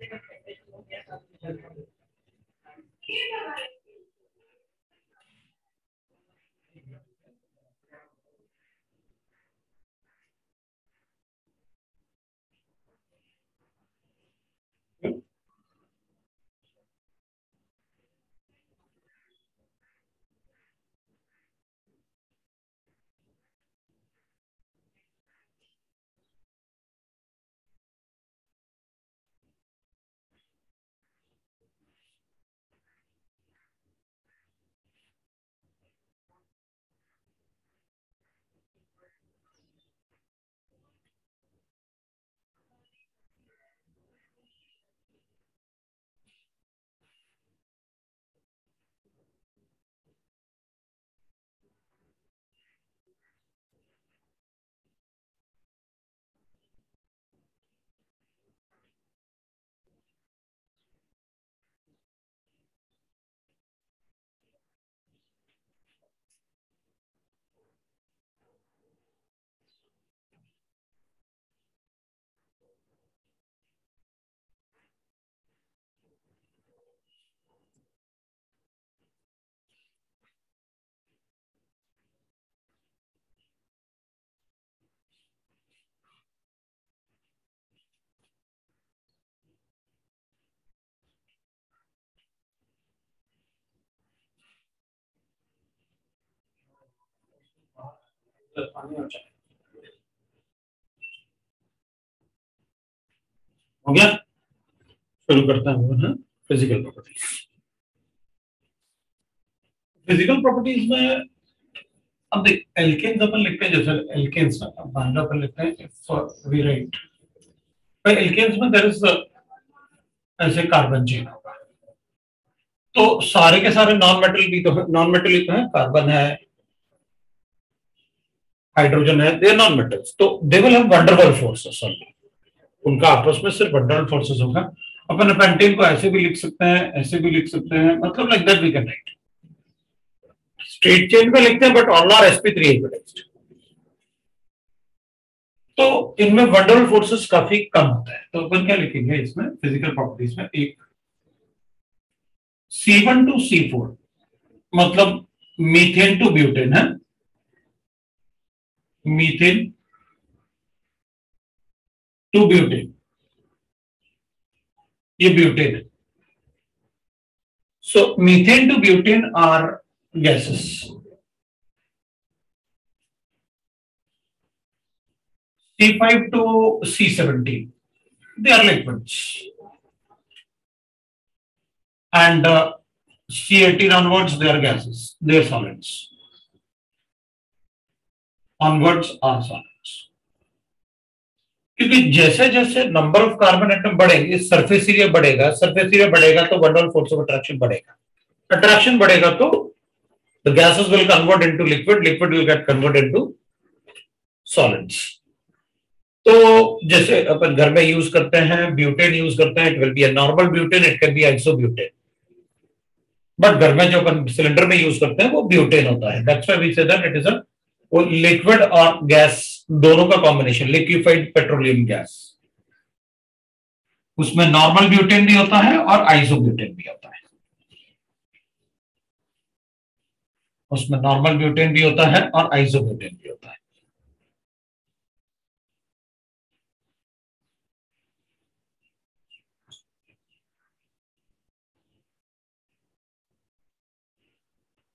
ये तो भाई हैं गया? शुरू करता हूँ फ़िज़िकल प्रॉपर्टीज़ फ़िज़िकल प्रॉपर्टीज़ में अब देख एल्केन्स अपन लिखते हैं, जैसे एल्केन्स अब मान लो अपन लिखते हैं इफ़ वी राइट भाई एल्केन्स में देयर इज़ ऐसे कार्बन चेन होगा। तो सारे के सारे नॉन मेटल भी तो नॉन मेटल ही तो है कार्बन है हाइड्रोजन है दे नॉन मेटल्स तो they will have van der Waals forces उनका आपस में सिर्फ़ वंडरबल फोर्सेस होगा। अपन पेंटेन को ऐसे भी लिख सकते हैं, ऐसे भी लिख सकते हैं मतलब like that we can write straight chain में लिखते हैं but all are sp3 hybridised तो इनमें वंडरबल फोर्सेस काफ़ी कम होता है। तो अपन क्या लिखेंगे इसमें फ़िज़िकल प्रॉपर्टीज़ में? एक C1 टू C4 मतलब मीथेन टू ब्यूटेन है? मीथेन टू ब्यूटेन ये ब्यूटेन है so methane to butane are gases C5 to C17 they are liquids and uh, C18 onwards they are gases they are solids Onwards are solids क्योंकि जैसे जैसे number of carbon atom बढ़ेंगे surface area बढ़ेगा surface area बढ़ेगा तो van der force of attraction बढ़ेगा। Attraction बढ़ेगा तो the gases will convert into liquid liquid will get convert into solids तो जैसे अपन घर में यूज़ करते हैं ब्यूटेन यूज़ करते हैं it will be a normal butane it can be isobutane but घर में जो अपन सिलेंडर में यूज़ करते हैं, वो ब्यूटेन होता है। That's why we say that it is a वो लिक्विड और गैस दोनों का कॉम्बिनेशन लिक्विफाइड पेट्रोलियम गैस उसमें नॉर्मल ब्यूटेन भी होता है और आइसो ब्यूटेन भी होता है। उसमें नॉर्मल ब्यूटेन भी होता है और आइसो ब्यूटेन भी होता है।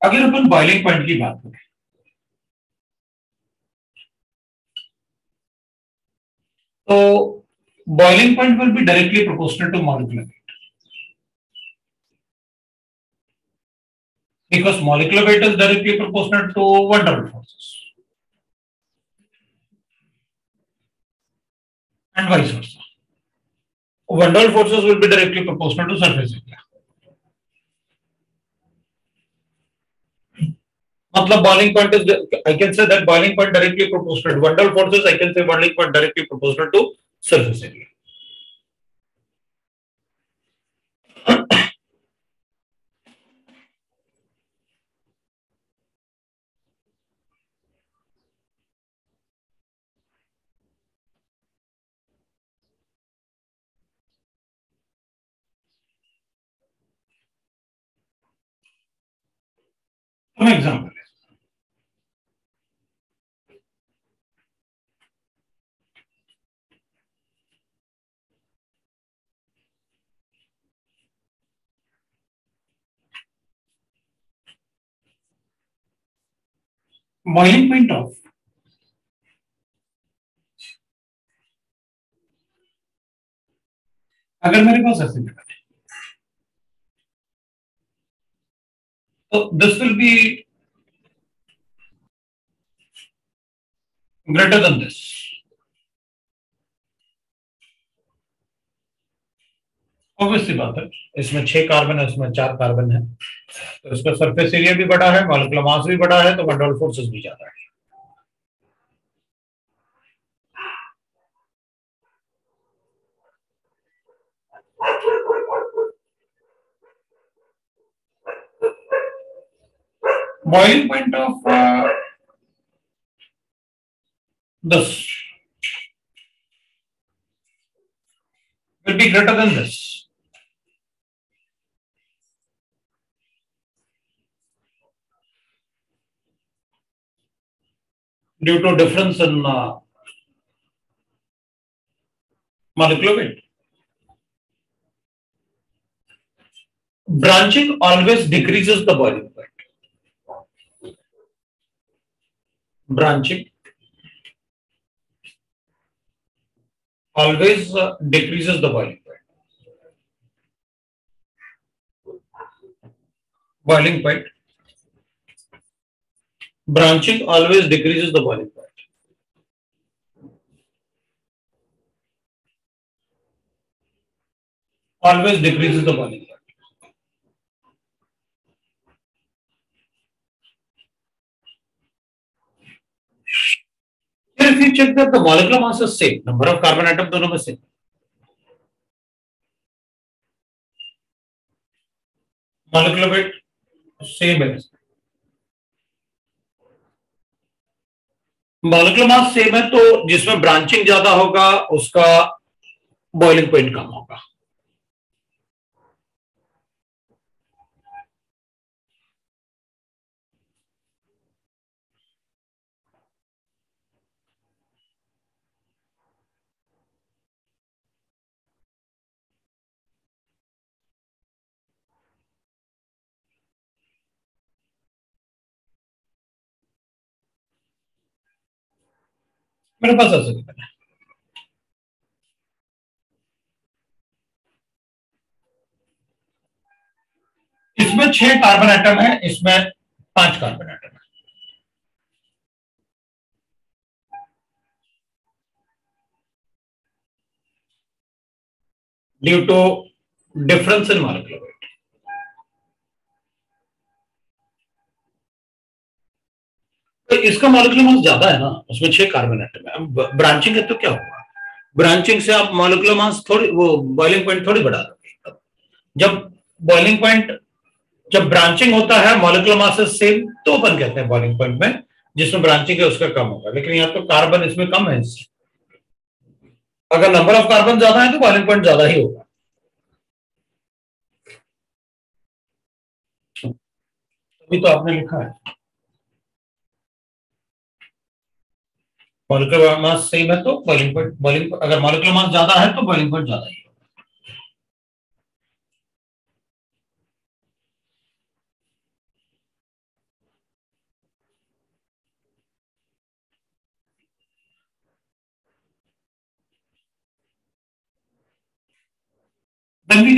अगर अपन बॉइलिंग पॉइंट की बात करें So boiling point will be directly proportional to molecular weight. Because molecular weight is directly proportional to one double forces. And vice versa. One double forces will be directly proportional to surface area. मतलब boiling point is I can say that boiling point directly proportional to van der forces I can say boiling point directly proportional to surface area example मॉइंटमेंट of अगर मेरे पास ऐसे तो this will be greater than this obviously बात है। इसमें छह carbon है इसमें चार कार्बन है। तो इसका सरफेस एरिया भी बड़ा है मॉलिकुलर मास भी बड़ा है तो वंडरल फोर्सेस भी ज़्यादा है। Boiling point of uh, this. Will be greater than. Due to difference in uh, molecular weight. Branching always decreases the boiling point. branching always uh, decreases the boiling point. Boiling point. Branching always decreases the boiling point. Always decreases the point. Here if you check that the molecular mass is same, number of carbon atom दोनों में same. Molecular weight same है. Molecular mass same है तो जिसमें branching ज़्यादा होगा उसका boiling point कम होगा। इसमें छह कार्बन एटम है, इसमें पाँच कार्बन एटम है। Due to difference in molecular तो इसका मॉलिकुलर मास ज़्यादा है ना, उसमें छह कार्बन एटम है। ब्रांचिंग है तो क्या होगा? ब्रांचिंग से आप मॉलिकुलर मास थोड़ी, वो बॉइलिंग पॉइंट थोड़ी बढ़ा दोगे। जब बॉइलिंग पॉइंट जब ब्रांचिंग होता है मॉलिकुलर मास सेम तो अपन कहते हैं बॉइलिंग पॉइंट में, जिसमें ब्रांचिंग है उसका कम होगा। लेकिन यहाँ तो कार्बन इसमें कम है। अगर नंबर ऑफ़ कार्बन ज़्यादा है तो बॉइलिंग पॉइंट ज़्यादा ही होगा। अभी तो आपने लिखा है। मॉलिकुलर मास सेम है तो बॉइलिंग पॉइंट बॉइलिंग अगर मॉलिकुलर मास ज़्यादा है तो बॉइलिंग पॉइंट ज़्यादा ही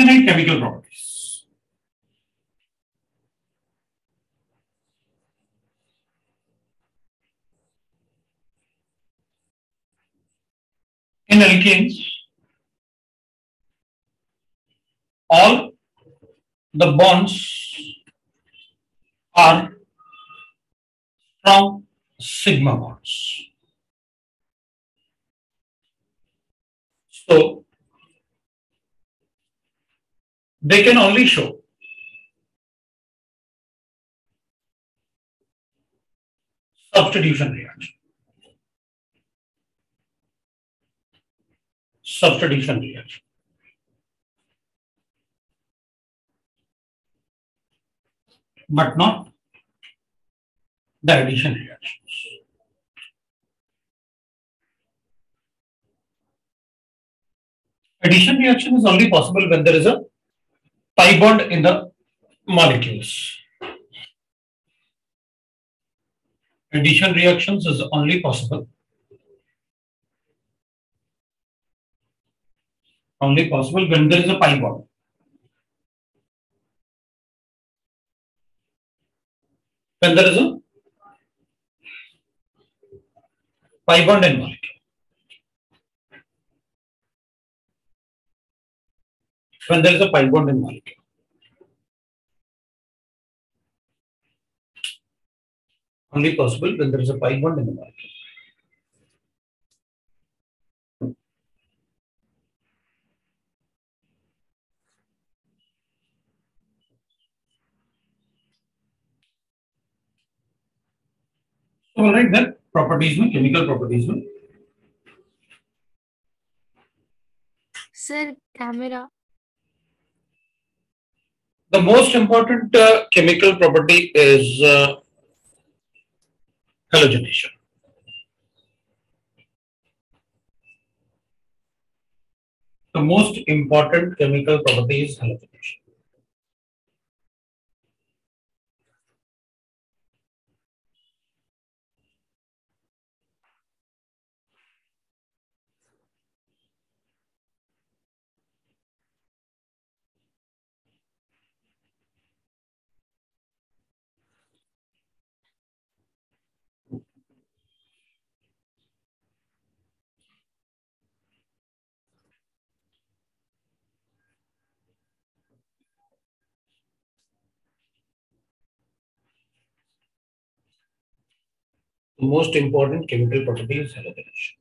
write chemical properties. In alkenes, all the bonds are strong sigma bonds. So they can only show substitution reaction. Substitution reaction. But not the addition reactions. Addition reaction is only possible when there is a pi bond in the molecules. Addition reactions is only possible only possible when there is a pi bond. When there is a pi bond in molecule. When there is a pi bond in molecule. Only possible when there is a pi bond in So we'll write that properties, no? chemical properties. No? Sir, camera. The most important uh, chemical property is uh, halogenation. The most important chemical property is halogenation. The most important chemical property is halogenation.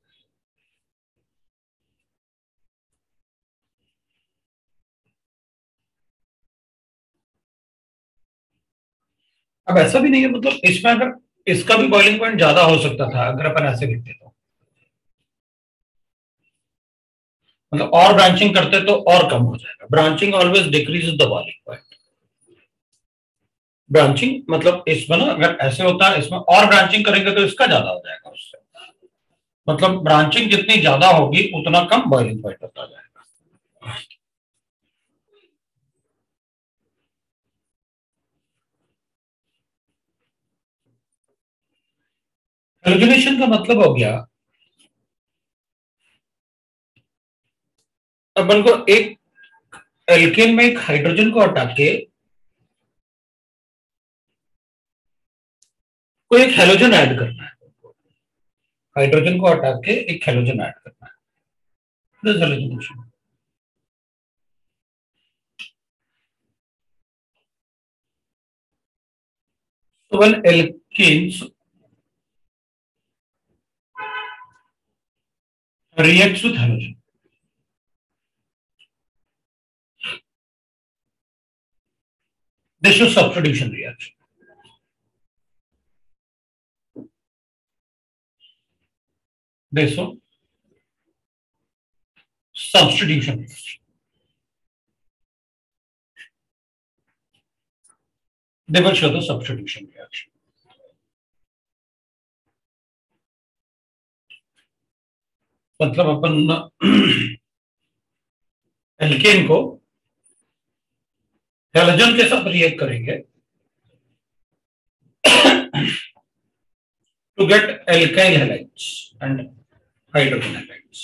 अब ऐसा भी नहीं है मतलब इसमें अगर इसका भी बॉइलिंग पॉइंट ज़्यादा हो सकता था, अगर अपन ऐसे लिखते तो। मतलब और ब्रांचिंग करते तो और कम हो जाएगा। Branching always decrease the boiling point branching मतलब इसमें ना अगर ऐसे होता है, इसमें और ब्रांचिंग करेंगे तो इसका ज़्यादा हो जाएगा उससे। मतलब ब्रांचिंग जितनी ज़्यादा होगी, उतना कम बॉइलिंग पॉइंट होता जाएगा। हेलोजिनेशन का मतलब हो गया अपन को एक एल्केन में एक हाइड्रोजन को हटा के को एक हेलोजन ऐड करना है। हाइड्रोजन को हटा के एक हेलोजन ऐड करना है। React with halogen this is substitution reaction Show substitution. They will show the substitution reaction. मतलब अपन एल्केन को हेलोजन के साथ रिएक्ट करेंगे to get alkyl halides and hydrogen halides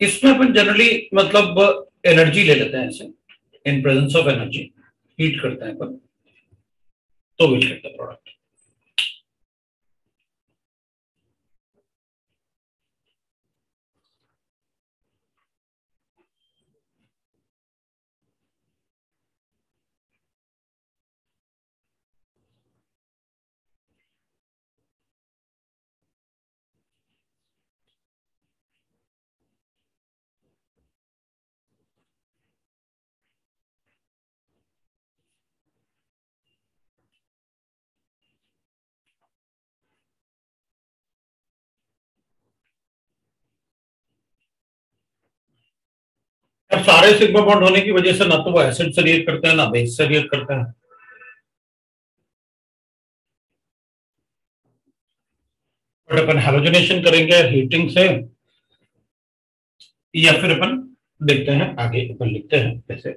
इसमें अपन जनरली मतलब एनर्जी ले लेते हैं ऐसे। In presence of energy heat करते हैं अपन तो विल गेट द प्रोडक्ट सारे सिग्मा बॉन्ड होने की वजह से ना तो वो एसिड से रिएक्ट करते हैं, ना बेस से रिएक्ट करते हैं। बट अपन हेलोजनेशन करेंगे हीटिंग से, या फिर अपन देखते हैं, आगे अपन लिखते हैं कैसे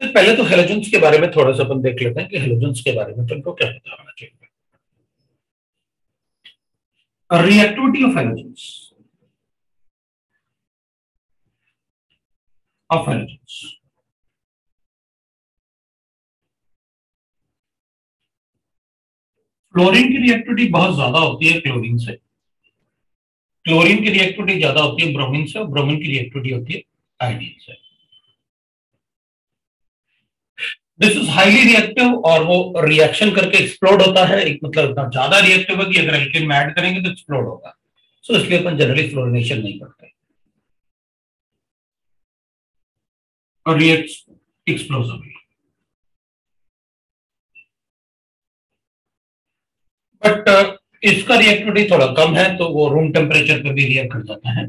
तो पहले तो हेलोजेंस के बारे में थोड़ा सा अपन देख लेते हैं कि हेलोजेंस के बारे में तुमको क्या पता होना चाहिए। Reactivity of halogens of halogens. Fluorine की रिएक्टिविटी बहुत ज़्यादा होती है क्लोरीन से। क्लोरीन की रिएक्टिविटी ज़्यादा होती है ब्रोमीन से और ब्रोमीन की रिएक्टिविटी होती है आयोडीन से। दिस इज़ हाईली रिएक्टिव और वो रिएक्शन करके एक्सप्लोड होता है। एक मतलब ज़्यादा रिएक्टिव है कि अगर एल्केन में ऐड करेंगे तो एक्सप्लोड होगा। सो so, इसलिए अपन जनरली फ्लोरिनेशन नहीं करते। Reacts explosively. बट uh, इसका रिएक्टिविटी थोड़ा कम है तो वो रूम टेम्परेचर पर भी रिएक्ट कर जाता है।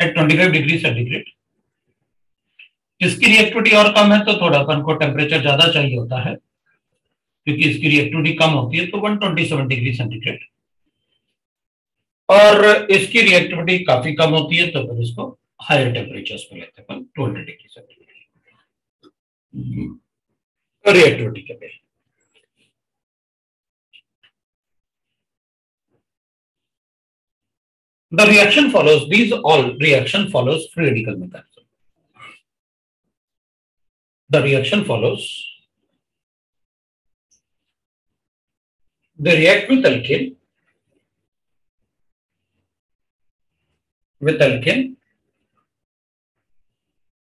एट 25 डिग्री सेंटीग्रेड इसकी रिएक्टिविटी और कम है तो थोड़ा अपन को टेम्परेचर ज़्यादा चाहिए होता है क्योंकि इसकी रिएक्टिविटी कम होती है तो 127 डिग्री सेंटीग्रेड और इसकी रिएक्टिविटी काफ़ी कम होती है तो फिर इसको हायर टेम्परेचर्स पे लेते हैं two hundred degree centigrade reactivity के पे The reaction follows, these all reaction follows free radical mechanism. The reaction follows, they react with alkane, with alkane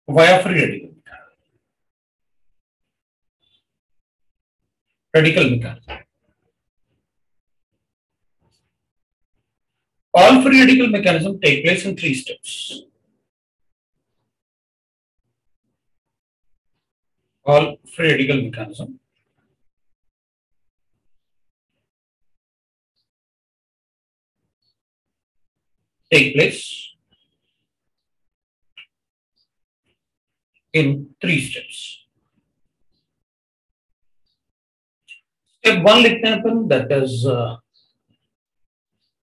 via free radical. radical mechanism. All free radical mechanism take place in three steps. All free radical mechanism take place in three steps. Step one लिखते हैं अपन that is uh,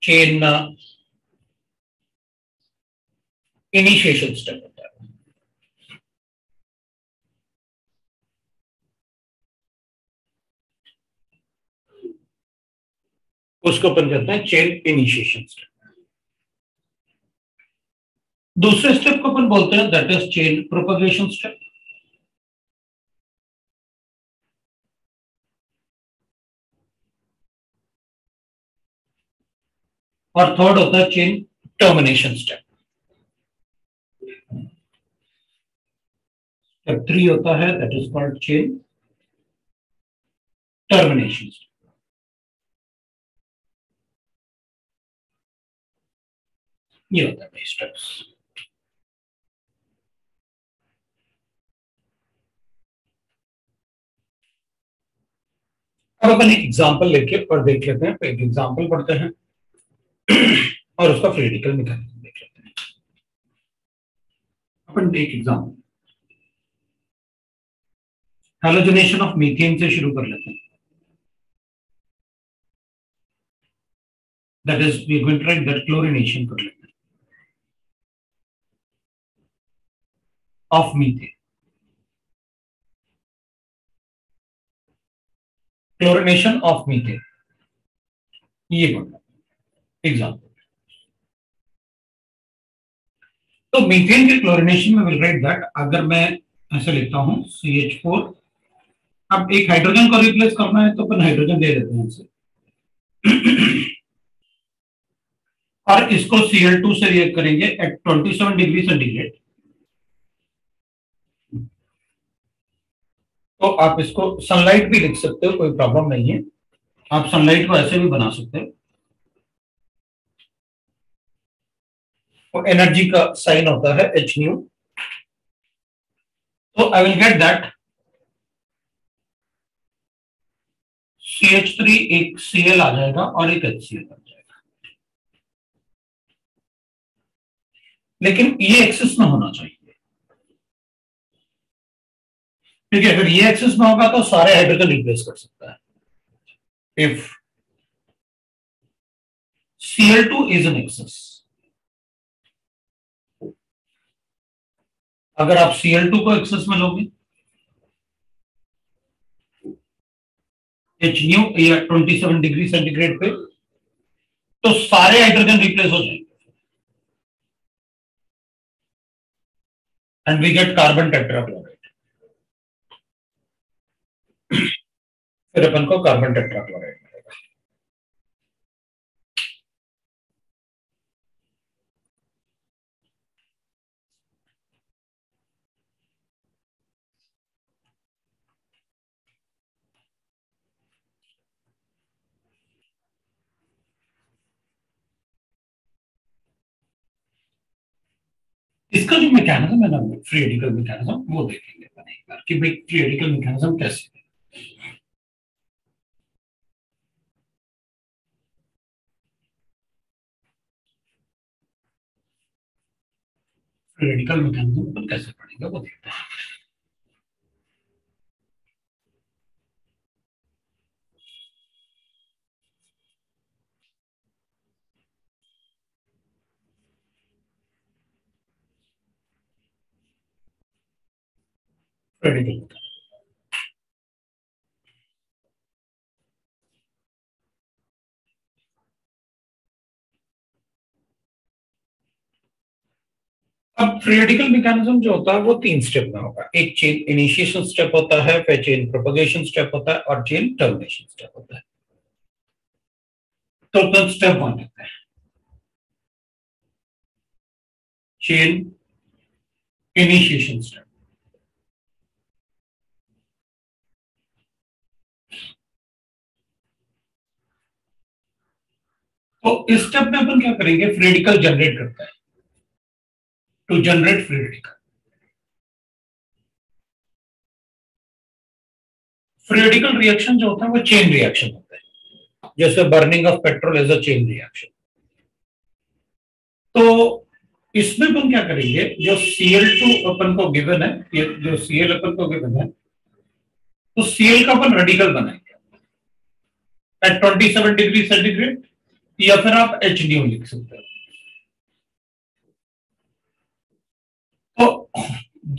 chain uh, initiation step होता है उसको अपन कहते हैं chain initiation step दूसरे step को अपन बोलते हैं that is chain propagation step और थर्ड होता है chain termination step step three होता है that is called chain termination step ये होता है स्टेप्स अब अपन एक एग्जांपल लेके और देख लेते हैं, एक एग्ज़ाम्पल पढ़ते हैं। और उसका फ्रेडिकल मैकेनिज्म देख लेते हैं। अपन एक एग्जांपल हेलोजनेशन ऑफ़ मीथेन से शुरू कर लेते हैं। That is we going to write that chlorination कर लेते हैं। Of methane chlorination of methane ये एग्ज़ाम्पल तो मीथेन के क्लोरिनेशन में विल राइट दैट अगर मैं ऐसे लिखता हूँ सी एच फोर अब एक हाइड्रोजन को रिप्लेस करना है तो अपन हाइड्रोजन दे देते हैं इसे और इसको Cl2 से रिएक्ट करेंगे एट 27 डिग्री सेंटीग्रेड तो आप इसको सनलाइट भी लिख सकते हो, कोई प्रॉब्लम नहीं है। आप सनलाइट को ऐसे भी बना सकते हो। तो एनर्जी का साइन होता है एच न्यू तो I will get that C H three एक सी एल आ जाएगा और एक एच सी एल आ जाएगा। लेकिन ये एक्सेस में होना चाहिए। क्योंकि अगर ये एक्सेस में होगा तो सारे हाइड्रोजन रिप्लेस कर सकता है। If CL two is an excess अगर आप सीएल टू को एक्सेस में लोगे एच न्यू या 27 डिग्री सेंटीग्रेड पे तो सारे हाइड्रोजन रिप्लेस हो जाएँगे। And we get carbon tetrachloride फिर अपन को कार्बन टेट्राक्लोराइड मिलेगा। इसका जो मैकेनिज्म है ना फ्री रेडिकल मैकेनिज्म वो देखेंगे अपन एक बार कि भाई फ्री रेडिकल मैकेनिज्म कैसे है। रेडिकल मैकेनिज्म पर कैसे पढ़ेंगे वो देखते हैं रेडिकल अब पीरियडिकल मैकेनिज्म जो होता है, वो तीन स्टेप में होगा। एक चेन इनिशिएशन स्टेप होता है, फिर चेन प्रोपोगेशन स्टेप होता है और चेन टर्मिनेशन स्टेप होता है। तो अपन स्टेप वन लेते हैं? चेन इनिशिएशन स्टेप तो इस स्टेप में अपन क्या करेंगे? फ्रेडिकल जनरेट करता है। Generate free radical free radical reaction जो होता है, वो चेन रिएक्शन होता है। जैसे burning of petrol is a chain reaction तो इसमें अपन क्या करेंगे? जो Cl2 अपन को गिवन है, ये जो Cl अपन को गिवन है तो Cl का अपन रेडिकल बनाएँगे। एट 27 डिग्री सेंटीग्रेड या फिर आप एच लिख सकते हो। तो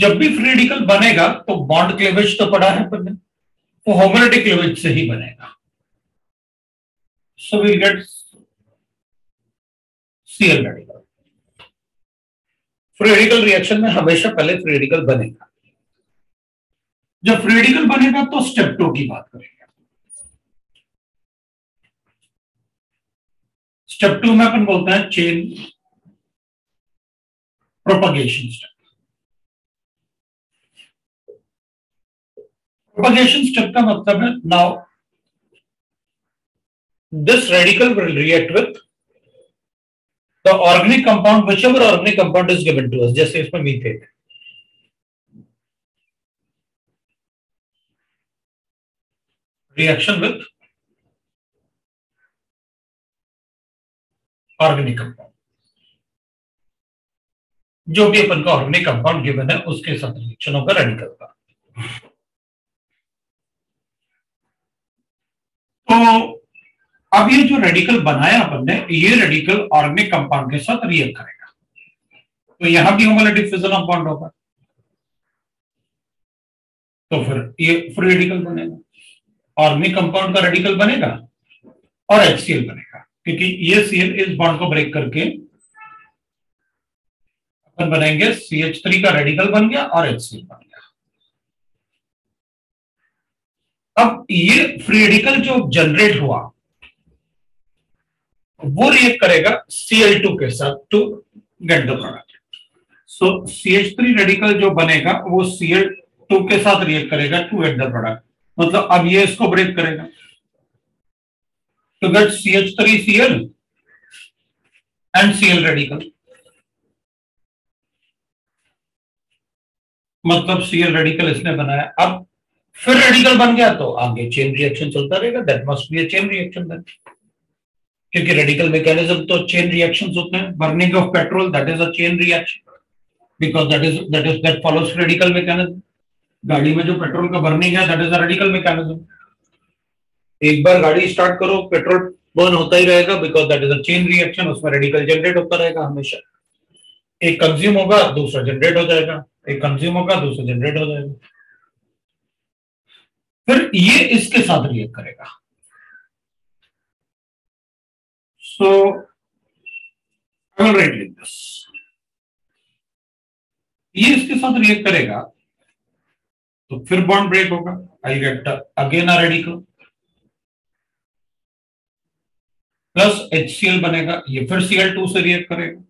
जब भी फ्री रेडिकल बनेगा तो बॉन्ड क्लेवेज तो पड़ा है ने वो होमोलिटिक क्लेवेज से ही बनेगा। So will get CL radical free radical reaction में हमेशा पहले फ्री रेडिकल बनेगा। जब फ्री रेडिकल बनेगा तो स्टेप टू की बात करेंगे। स्टेप टू में अपन बोलते हैं chain propagation step propagation step का मतलब है now this radical will react with the organic compound which ever organic compound is given to us जैसे इसमें methane reaction with organic compound जो भी अपन का ऑर्गेनिक कंपाउंड गिवन है, उसके साथ रिएक्शन होगा रेडिकल का. तो अब ये जो रेडिकल बनाया अपन ने ये रेडिकल ऑर्गेनिक कंपाउंड के साथ रिएक्ट करेगा। तो यहाँ भी होमोलिटिक फिजन ऑफ़ बॉन्ड होगा। तो फिर ये फ्री रेडिकल बनेगा। ऑर्गेनिक कंपाउंड का रेडिकल बनेगा और एचसीएल बनेगा। क्योंकि ये सीएल इस बॉन्ड को ब्रेक करके अपन बनाएँगे सी एच थ्री का रेडिकल बन गया और एच सी बन गया। अब ये फ्री रेडिकल जो जनरेट हुआ, वो रिएक्ट करेगा Cl2 के साथ to get the product so CH3 radical जो बनेगा, वो Cl2 के साथ रिएक्ट करेगा टू गेट द प्रोडक्ट मतलब अब ये इसको ब्रेक करेगा। To get C to get CH3Cl and Cl radical मतलब Cl रेडिकल इसने बनाया। अब फिर रेडिकल बन गया तो आगे चेन रिएक्शन चलता रहेगा that must be a chain reaction then क्योंकि रेडिकल मैकेनिज्म तो चेन रिएक्शंस होते हैं। Burning of petrol that is a chain reaction because that is that is that follows radical mechanism गाड़ी में जो पेट्रोल का बर्निंग है that is a radical mechanism एक बार गाड़ी स्टार्ट करो पेट्रोल बर्न होता ही रहेगा because that is a chain reaction उसमें रेडिकल जनरेट होता रहेगा हमेशा। एक कंज्यूम होगा, दूसरा जनरेट हो जाएगा। एक कंज्यूम होगा, दूसरा जनरेट हो जाएगा। फिर ये इसके साथ रिएक्ट करेगा। सो राइट लाइक दिस ये इसके साथ रिएक्ट करेगा तो फिर बॉन्ड ब्रेक होगा। I get again a radical plus HCL बनेगा, ये फिर सीएल टू से रिएक्ट करेगा।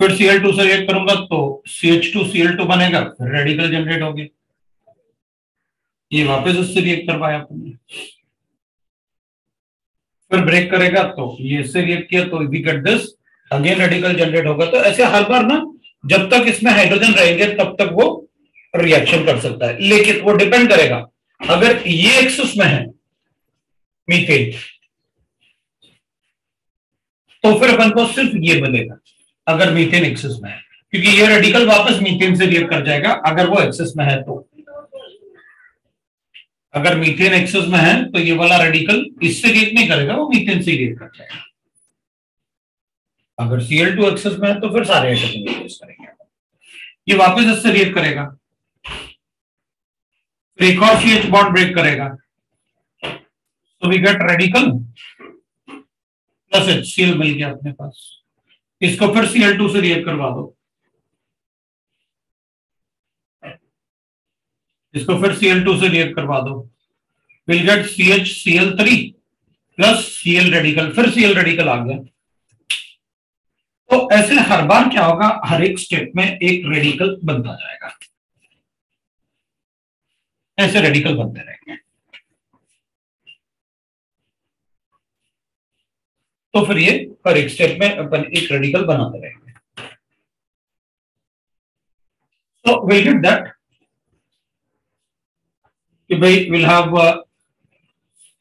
फिर Cl2 से रिएक्ट करूँगा तो CH2 Cl2 बनेगा, फिर रेडिकल जनरेट होगी। ये वापस उससे रिएक्ट करवाया आपने। फिर ब्रेक करेगा तो ये इससे रिएक्ट किया तो we get this again radical generate होगा। तो ऐसे हर बार ना, जब तक इसमें हाइड्रोजन रहेंगे, तब तक वो रिएक्शन कर सकता है। लेकिन वो डिपेंड करेगा, अगर ये एक्सिस में है मीथेन तो फिर अपन को सिर्फ़ ये बनेगा अगर मीथेन एक्सेस में है। क्योंकि ये रेडिकल वापस मीथेन से रिएक्ट कर जाएगा, अगर वो एक्सेस में है तो। अगर मीथेन एक्सेस में है तो ये वाला रेडिकल इससे रिएक्ट नहीं करेगा, वो मीथेन से रिएक्ट कर जाएगा। अगर Cl2 एक्सिस में है तो फिर सारे आइटम करेंगे। ये वापस इससे रिएक्ट करेगा। एक और बॉन्ड ब्रेक करेगा। तो we get radical plus H मिल गया अपने पास। इसको फिर सी एल टू से रिएक्ट करवा दो। इसको फिर सी एल टू से रिएक्ट करवा दो। Will get C H C L three plus C L radical फिर सी एल रेडिकल आ गया। तो ऐसे हर बार क्या होगा? हर एक स्टेप में एक रेडिकल बनता जाएगा। ऐसे रेडिकल बनते रहेंगे। तो फिर ये हर एक स्टेप में अपन एक रेडिकल बनाते रहेंगे। सो विल गेट दैट कि भाई विल हैव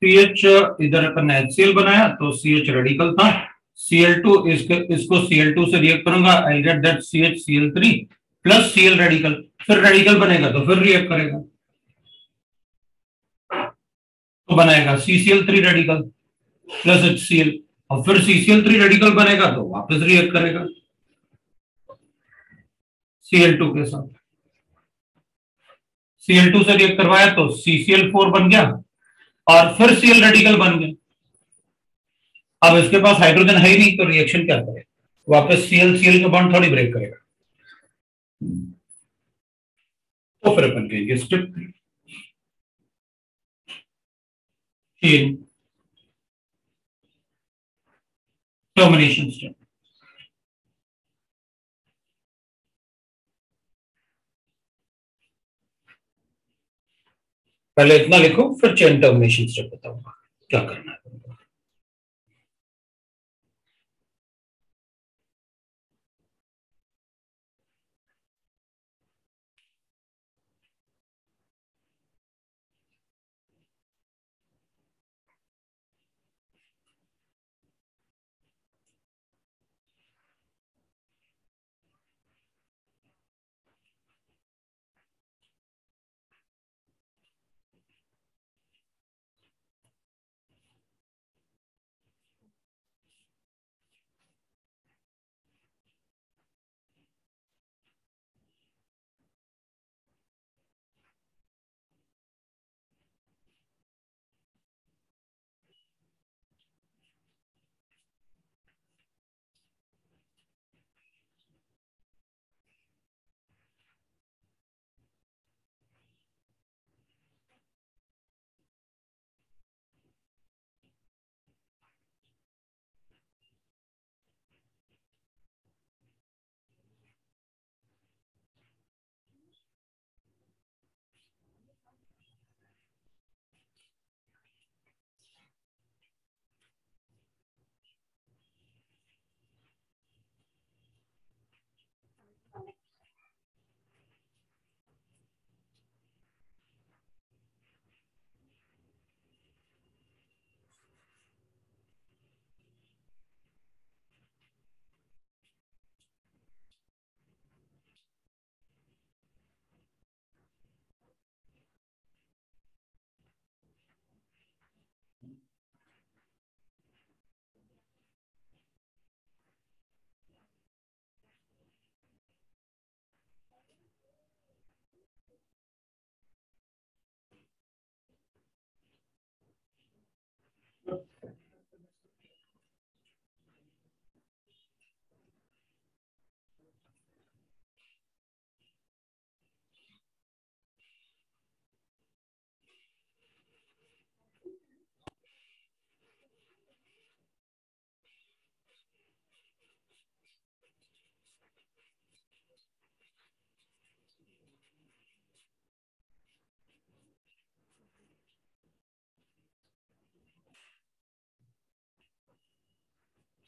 सी एच इधर अपन एच बनाया तो सी एच रेडिकल था। Cl2 इसके इसको Cl2 से रिएक्ट करूँगा I get that CH plus Cl radical फिर रेडिकल बनेगा तो फिर रिएक्ट करेगा। तो बनाएगा CCl3 रेडिकल प्लस HCl और फिर सीसीएल थ्री रेडिकल बनेगा तो वापस रिएक्ट करेगा। सीएल टू के साथ। सीएल टू से रिएक्ट करवाया तो सीसीएल फोर बन गया और फिर सीएल रेडिकल बन गया। अब इसके पास हाइड्रोजन है ही नहीं तो रिएक्शन क्या करेगा? वापस सीएल सीएल का बॉन्ड थोड़ी ब्रेक करेगा। तो फिर अपन कहेंगे स्टेप चेन टर्मिनेशन स्टेप पहले इतना लिखो फिर चेन टर्मिनेशन स्टेप बताऊँगा। क्या करना है?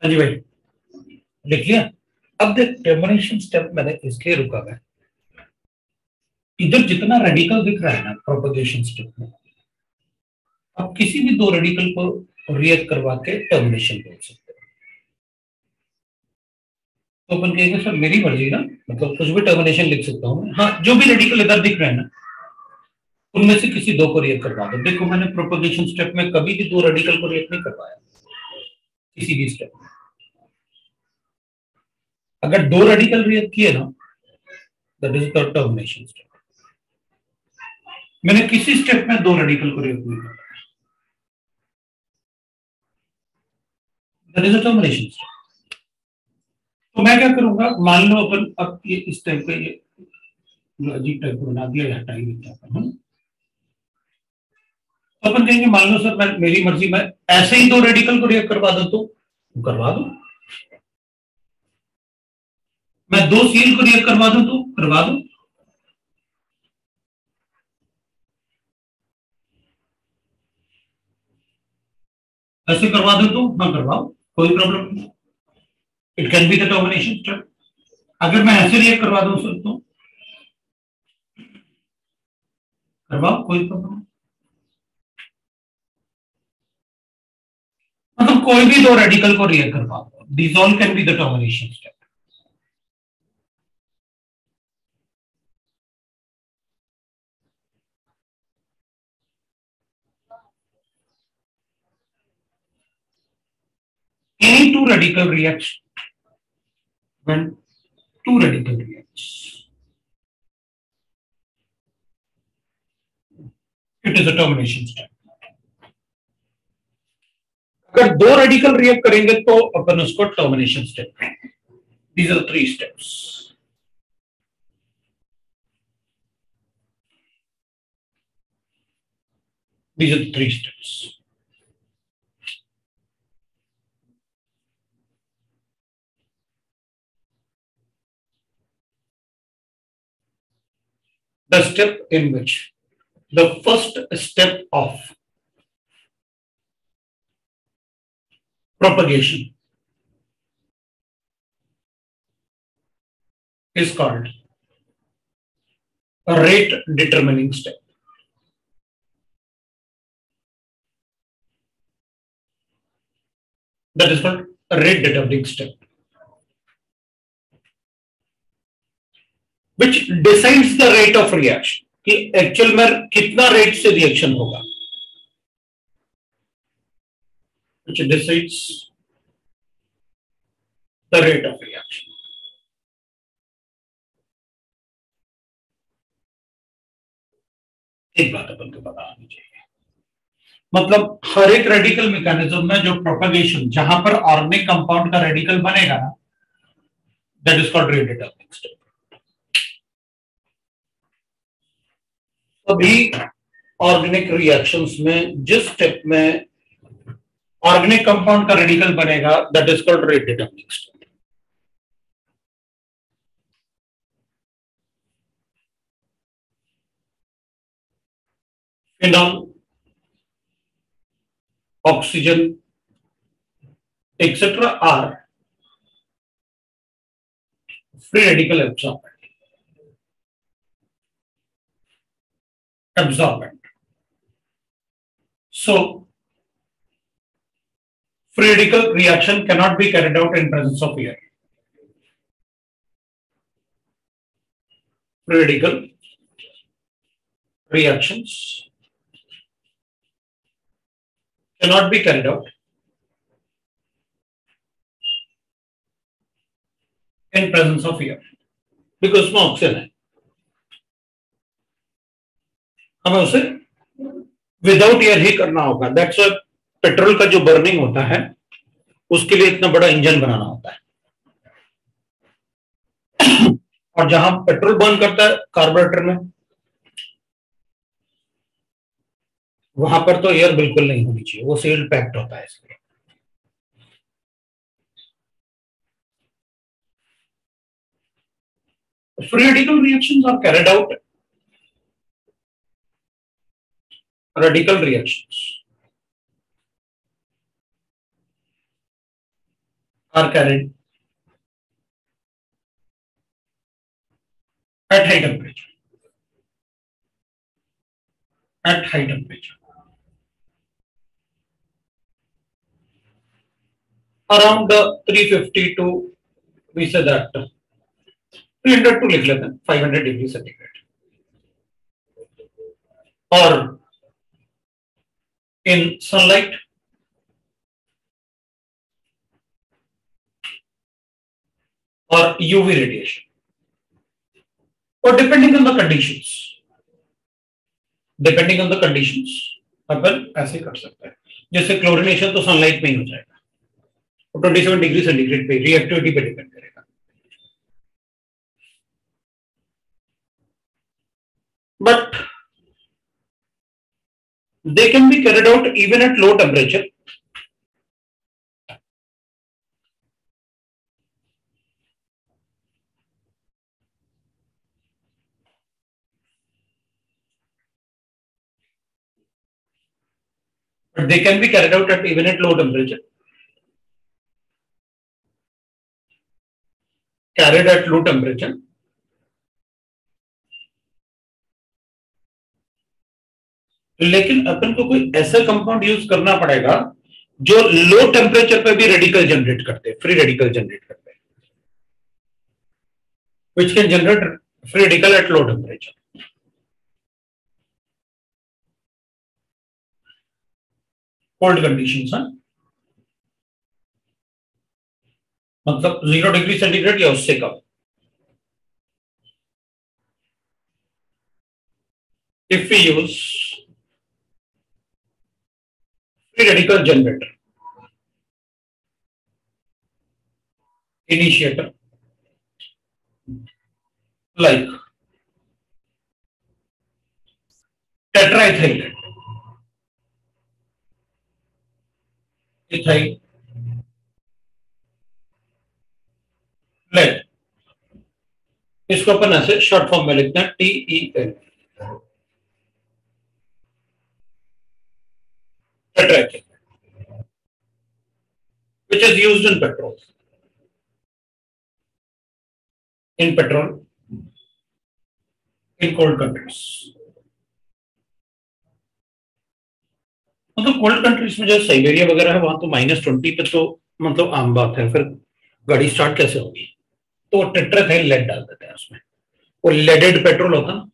हाँ जी भाई लिख लिया। अब देख टर्मिनेशन स्टेप मैंने इसलिए रुका मैं इधर जितना रेडिकल दिख रहा है ना प्रोपोगेशन स्टेप में, आप किसी भी दो रेडिकल को रिएक्ट करवा के टर्मिनेशन बोल सकते हो। तो अपन कहेंगे, सर, मेरी मर्ज़ी ना मतलब कुछ भी टर्मिनेशन लिख सकता हूँ हाँ जो भी रेडिकल इधर दिख रहे हैं ना, उनमें से किसी दो को रिएक्ट करवा दो। देखो, मैंने प्रोपोगेशन स्टेप में कभी भी दो रेडिकल को रिएक्ट नहीं करवाया। किसी भी स्टेप अगर दो रेडिकल रिएक्ट किए ना that is the termination step मैंने किसी स्टेप में दो रेडिकल को रिएक्ट नहीं किया। टर्मिनेशन स्टेप तो मैं क्या करूँगा? मान लो अपन अब ये इस टाइप का ये अजीब टाइप को बना दिया हटा ही देता तो अपन कहेंगे, मान लो सर, मैं, मेरी मर्ज़ी, मैं ऐसे ही दो रेडिकल को रिएक्ट करवा दो तो करवा दो। मैं दो सील को रिएक्ट करवा दूँ तो करवा दो। ऐसे करवा दो तो हाँ करवाओ, कोई प्रॉब्लम नहीं। It can be the termination step अगर मैं ऐसे रिएक्ट करवा दूँ, सर तो करवाओ, कोई प्रॉब्लम मतलब कोई भी दो रेडिकल को रिएक्ट करवा दो this all can be the termination step any two radical reacts when two radical reacts it is a termination step अगर दो रेडिकल रिएक्ट करेंगे तो अपन उसको termination step these are three steps these are three steps the step in which the first step of propagation is called a rate determining step. That is called a rate determining step. which decides the rate of reaction कि actual में कितना rate से reaction होगा which decides the rate of reaction. एक बात अपन को पता होनी चाहिए। मतलब हर एक रेडिकल मैकेनिज्म में जो प्रोपगेशन जहाँ पर ऑर्गेनिक कंपाउंड का रेडिकल बनेगा ना दैट इज़ कॉल्ड स्टेप सभी ऑर्गेनिक रिएक्शंस में जिस स्टेप में ऑर्गेनिक कंपाउंड का रेडिकल बनेगा that is called rate determining phenol oxygen etcetera are free radical absorbent absorbent so free radical reaction cannot be carried out in presence of air. Free radical reactions cannot be carried out in presence of air because में oxygen है हमें उसे without air ही करना होगा that's petrol का जो burning होता है, उसके लिए इतना बड़ा इंजन बनाना होता है। और जहाँ पेट्रोल बर्न करता है कार्बोरेटर में, वहाँ पर तो एयर बिल्कुल नहीं होनी चाहिए, वो सील्ड पैक्ड होता है इसलिए। radical reactions are carried out radical reactions carried at high temperature. At high temperature. Around the 350 to, we say that 300 to लिख लेते हैं 500 डिग्री सेंटीग्रेड और in sunlight or UV radiation or depending on the conditions depending on the conditions अपन ऐसे कर सकते हैं जैसे क्लोरिनेशन तो सनलाइट में ही हो जाएगा और 27 डिग्री सेंटीग्रेड पे रिएक्टिविटी पे डिपेंड करेगा but they can be carried out even at low temperature. but they can be carried out at even at low temperature. Carried at low temperature. लेकिन अपन को कोई ऐसा कंपाउंड यूज़ करना पड़ेगा, जो लो टेम्परेचर पे भी रेडिकल जनरेट करते हैं फ्री रेडिकल जनरेट करते हैं which can generate free radical at low temperature cold condition है मतलब ज़ीरो डिग्री सेंटीग्रेड या उससे कम। If we use free radical generator initiator like tetraethylate ethyl lead इसको अपन ऐसे शॉर्ट फॉर्म में लिखते हैं TEL which is used in petrol in petrol in cold countries मतलब कोल्ड कंट्रीज़ में जैसे साइबेरिया वगैरह है, वहाँ तो माइनस ट्वेंटी पे तो मतलब आम बात है। फिर गाड़ी स्टार्ट कैसे होगी? तो टेट्राथाइल लेड डाल देते हैं उसमें। वो लेडेड पेट्रोल होता ना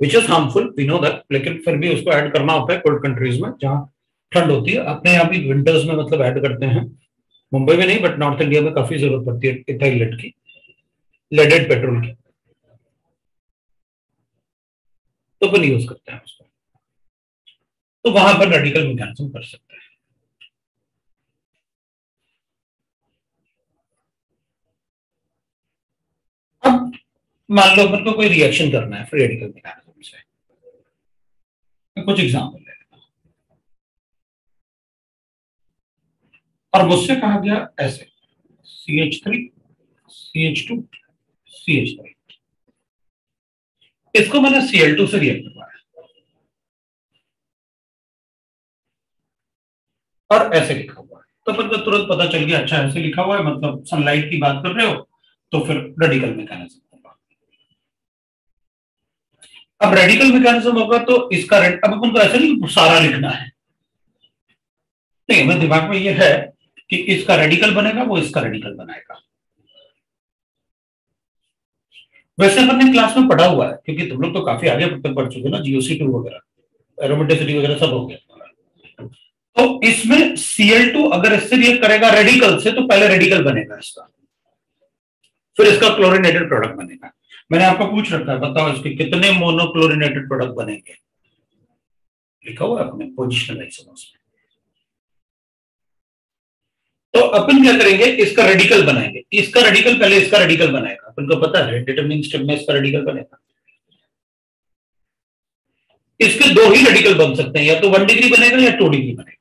which is harmful we know that लेकिन फिर भी उसको ऐड करना होता है कोल्ड कंट्रीज़ में, जहाँ ठंड होती है। अपने यहाँ भी विंटर्स में मतलब ऐड करते हैं। मुंबई में नहीं बट नॉर्थ इंडिया में काफ़ी ज़रूरत पड़ती है इथाइल लेड की लेडेड पेट्रोल की। तो फिर यूज़ करते हैं उसको। तो वहाँ पर रेडिकल मैकेनिज्म कर सकते हैं। अब मान लो अपन को कोई रिएक्शन करना है फ्री रेडिकल मैकेनिज्म से। कुछ एग्ज़ाम्पल ले और मुझसे कहा गया ऐसे C H three C H two C H three इसको मैंने सी एल टू से रिएक्ट करवाया। और ऐसे लिखा हुआ है। तो फिर तो तुरंत पता चल गया अच्छा ऐसे लिखा हुआ है मतलब सनलाइट की बात कर रहे हो तो फिर रेडिकल मैकेनिज्म अब रेडिकल मैकेनिज्म होगा तो इसका रेड अब अपन को ऐसा नहीं सारा लिखना है। नहीं मेरे दिमाग में यह है कि इसका रेडिकल बनेगा, वो इसका रेडिकल बनाएगा। वैसे अपन ने क्लास में पढ़ा हुआ है, क्योंकि तुम लोग तो काफ़ी आगे पढ़ चुके ना जीओसी टू वगैरह एरोमेटिसिटी वगैरह सब हो गया। तो इसमें Cl2 अगर इससे रिएक्ट करेगा रेडिकल से तो पहले रेडिकल बनेगा इसका। फिर इसका क्लोरिनेटेड प्रोडक्ट बनेगा। मैंने आपको पूछ रखा है, बताओ इसके कितने मोनोक्लोरिनेटेड प्रोडक्ट बनेंगे? लिखा हुआ अपने पोजिशनल में तो अपन क्या करेंगे, इसका रेडिकल बनाएँगे। इसका रेडिकल पहले इसका रेडिकल बनाएगा। अपन को पता है डिटरमिनिंग स्टेप में इसका रेडिकल बनेगा। इसके दो ही रेडिकल बन सकते हैं, या तो वन डिग्री बनेगा या टू डिग्री बनेगा।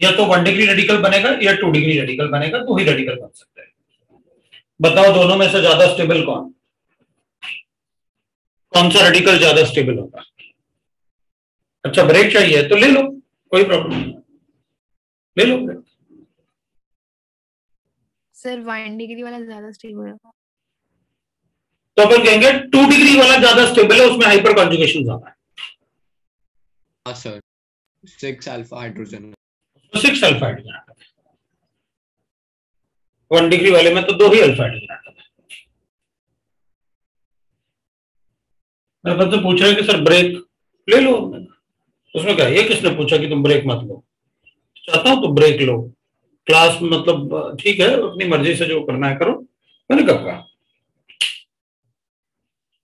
या तो वन डिग्री रेडिकल बनेगा या टू डिग्री रेडिकल बनेगा तो ही रेडिकल बन सकते हैं। बताओ दोनों में से ज़्यादा स्टेबल कौन? कौन सा रेडिकल ज़्यादा स्टेबल होगा? अच्छा ब्रेक चाहिए तो ले लो कोई प्रॉब्लम नहीं। ले लो ब्रेक सर वन डिग्री वाला ज़्यादा स्टेबल होगा। तो अपन कहेंगे टू डिग्री वाला ज़्यादा स्टेबल है उसमें हाइपर कॉन्जुगेशन ज़्यादा है। हाँ sir six alpha hydrogen six alpha hydrogen atom है वन डिग्री वाले में तो दो ही अल्फ़ा हाइड्रोजन आटम है मैं बस तो पूछ रहा कि, सर ब्रेक ले लो। उसमें क्या ये किसने पूछा कि तुम ब्रेक मत लो? चाहता हूँ तो ब्रेक लो। क्लास मतलब ठीक है, अपनी मर्ज़ी से जो करना है करो। मैंने कब कहा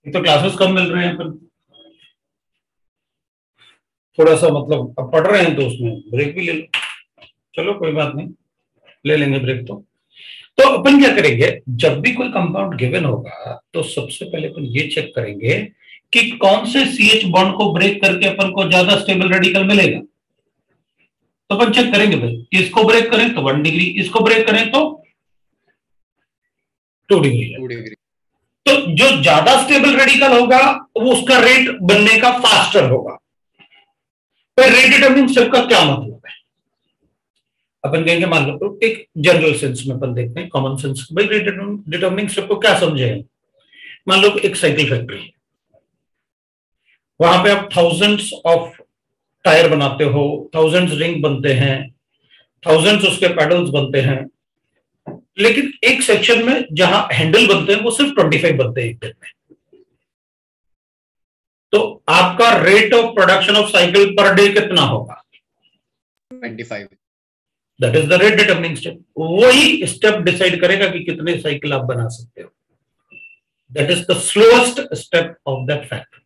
तो क्लासेस कम मिल रहे हैं अपन थोड़ा सा मतलब अब पढ़ रहे हैं तो उसमें ब्रेक भी ले लो। चलो कोई बात नहीं। ले लेंगे ब्रेक तो। तो अपन क्या करेंगे जब भी कोई कंपाउंड गिवन होगा तो सबसे पहले अपन ये चेक करेंगे कि कौन से सी एच बॉन्ड को ब्रेक करके अपन को ज़्यादा स्टेबल रेडिकल मिलेगा। तो अपन चेक करेंगे भाई इसको ब्रेक करें तो वन डिग्री इसको ब्रेक करें तो टू डिग्री टू डिग्री तो जो ज़्यादा स्टेबल रेडिकल होगा वो उसका रेट बनने का फास्टर होगा। फिर रेट डिटर्मिनिंग स्टेप का क्या मतलब है? अपन कहेंगे, मान लो तो एक जनरल सेंस में अपन देखते हैं कॉमन सेंस भाई डिटर्मिनिंग स्टेप को क्या समझे मान लो, एक साइकिल फैक्ट्री वहाँ पे आप थाउजेंड्स ऑफ़ टायर बनाते हो थाउजेंड्स रिंग बनते हैं थाउजेंड्स उसके पेडल्स बनते हैं। लेकिन एक सेक्शन में जहाँ हैंडल बनते हैं, वो सिर्फ़ ट्वेंटी फाइव बनते हैं एक दिन में। तो आपका rate of production of cycle per day कितना होगा? 25 that is the rate determining step वही स्टेप डिसाइड करेगा कि कितने साइकिल आप बना सकते हो। That is the slowest step of that factor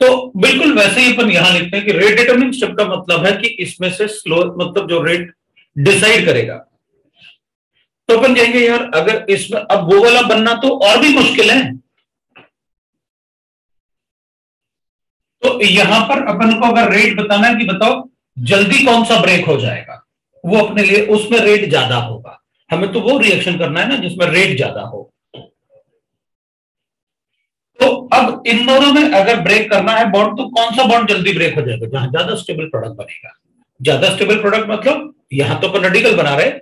तो बिल्कुल वैसे ही अपन यहाँ लिखते हैं कि रेट डिटर्मिनिंग स्टेप का मतलब है कि इसमें से स्लो मतलब जो रेट डिसाइड करेगा। तो अपन कहेंगे यार, अगर इसमें, अब वो वाला बनना तो और भी मुश्किल है। तो यहाँ पर अपन को अगर रेट बताना है कि बताओ, जल्दी कौन सा ब्रेक हो जाएगा? वो अपने लिए, उसमें रेट ज़्यादा होगा। हमें तो वो रिएक्शन करना है ना, जिसमें रेट ज़्यादा हो। तो अब इन दोनों में अगर ब्रेक करना है बॉन्ड तो कौन सा बॉन्ड जल्दी ब्रेक हो जाएगा? जहाँ ज़्यादा स्टेबल प्रोडक्ट बनेगा। ज़्यादा स्टेबल प्रोडक्ट मतलब यहाँ तो अपन रेडिकल बना रहे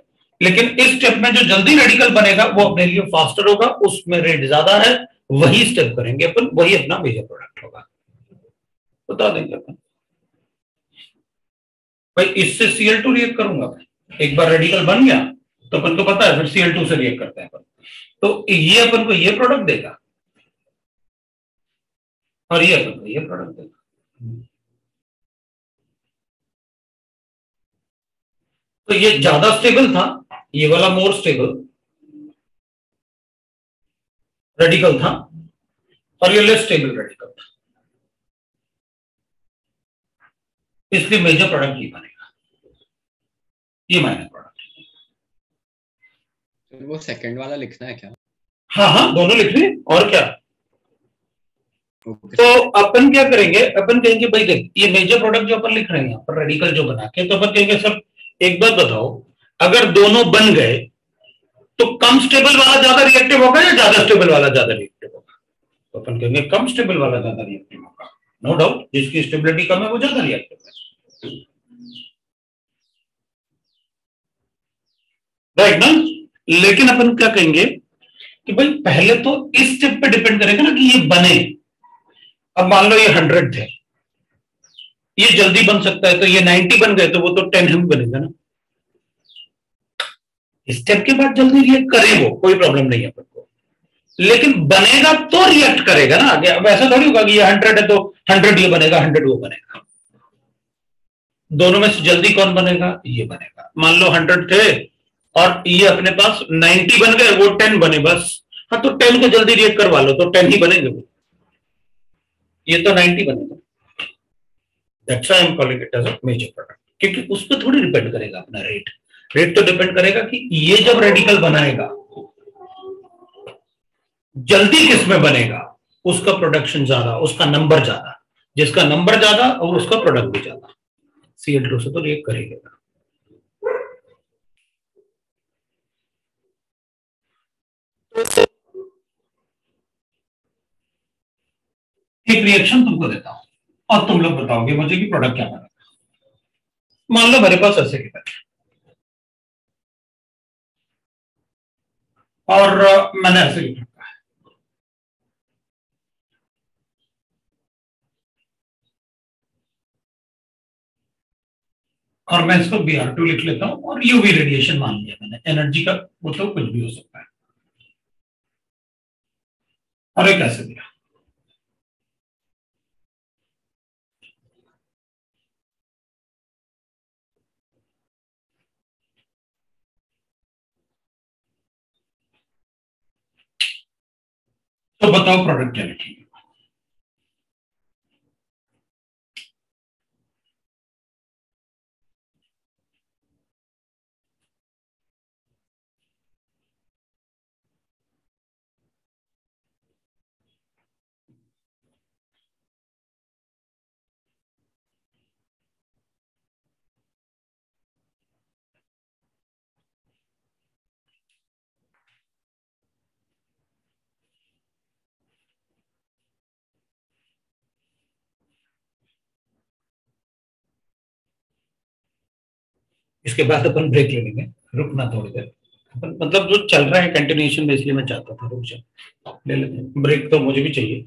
लेकिन इस स्टेप में जो जल्दी रेडिकल बनेगा, वो अपने लिए फास्टर होगा, उसमें रेट ज़्यादा है, वही स्टेप करेंगे अपन, वही अपना मेजर प्रोडक्ट होगा। बता देंगे अपन। भाई, इससे सीएल टू रिएक्ट करूँगा एक बार रेडिकल बन गया तो अपन को पता है, फिर सीएल टू से रिएक्ट करते हैं अपन। तो ये अपन को ये प्रोडक्ट देगा। और ये अपन को ये प्रोडक्ट देगा। तो ये ज़्यादा स्टेबल था, ये वाला मोर स्टेबल रेडिकल था, और ये लेस स्टेबल रेडिकल था। इसलिए मेजर प्रोडक्ट ये बनेगा। ये माइनर प्रोडक्ट वो सेकंड वाला लिखना है क्या? हाँ हाँ दोनों लिख रहे और क्या? तो अपन क्या करेंगे अपन कहेंगे भाई देख ये मेजर प्रोडक्ट जो अपन लिख रहे हैं पर रेडिकल जो बना के तो अपन कहेंगे सर एक बात बताओ अगर दोनों बन गए तो कम स्टेबल वाला ज़्यादा रिएक्टिव होगा या ज़्यादा स्टेबल वाला ज़्यादा रिएक्टिव होगा? तो अपन कहेंगे कम स्टेबल वाला ज़्यादा रिएक्टिव होगा। नो डाउट जिसकी स्टेबिलिटी कम है वो ज़्यादा रिएक्टिव राइट ना? लेकिन अपन क्या कहेंगे कि भाई पहले तो इस स्टेप पे डिपेंड करेगा ना कि ये बने। अब मान लो ये हंड्रेड थे ये जल्दी बन सकता है तो ये नाइनटी बन गए तो वो तो टेन हम बनेगा ना। स्टेप के बाद जल्दी रिएक्ट करे वो, कोई प्रॉब्लम नहीं है अपन को। लेकिन बनेगा तो रिएक्ट करेगा ना अब ऐसा थोड़ी होगा कि ये हंड्रेड है तो हंड्रेड ये बनेगा हंड्रेड वो बनेगा। दोनों में से जल्दी कौन बनेगा? ये बनेगा। मान लो हंड्रेड थे और ये अपने पास नाइनटी बन गए, वो टेन बने बस। हाँ तो टेन को जल्दी रिएक्ट करवा लो तो टेन ही बनेंगे वो। ये तो 90 बनेगा। That's I am calling it as a major product क्योंकि उस पर थोड़ी डिपेंड करेगा अपना रेट रेट तो डिपेंड करेगा कि ये जब रेडिकल बनाएगा, जल्दी किसमें बनेगा? उसका प्रोडक्शन ज़्यादा, उसका नंबर ज़्यादा। जिसका नंबर ज़्यादा और उसका प्रोडक्ट भी ज़्यादा। सी एल से तो रिएक्ट करेगा एक रिएक्शन तुमको देता हूँ, और तुम लोग बताओगे मुझे कि प्रोडक्ट क्या बनेगा मान लो मेरे पास ऐसे की और मैंने ऐसे लिख और मैं इसको बी आर टू लिख लेता हूँ और यूवी रेडिएशन मान लिया मैंने। एनर्जी का वो तो कुछ भी हो सकता है। और एक ऐसे दिया। तो बताओ प्रोडक्ट क्या लिखेंगे? इसके बाद अपन ब्रेक ले लेंगे। रुकना थोड़ी देर। मतलब जो चल रहा है कंटिन्यूशन में इसलिए मैं चाहता था रुक जाए ले लेते ब्रेक तो मुझे भी चाहिए।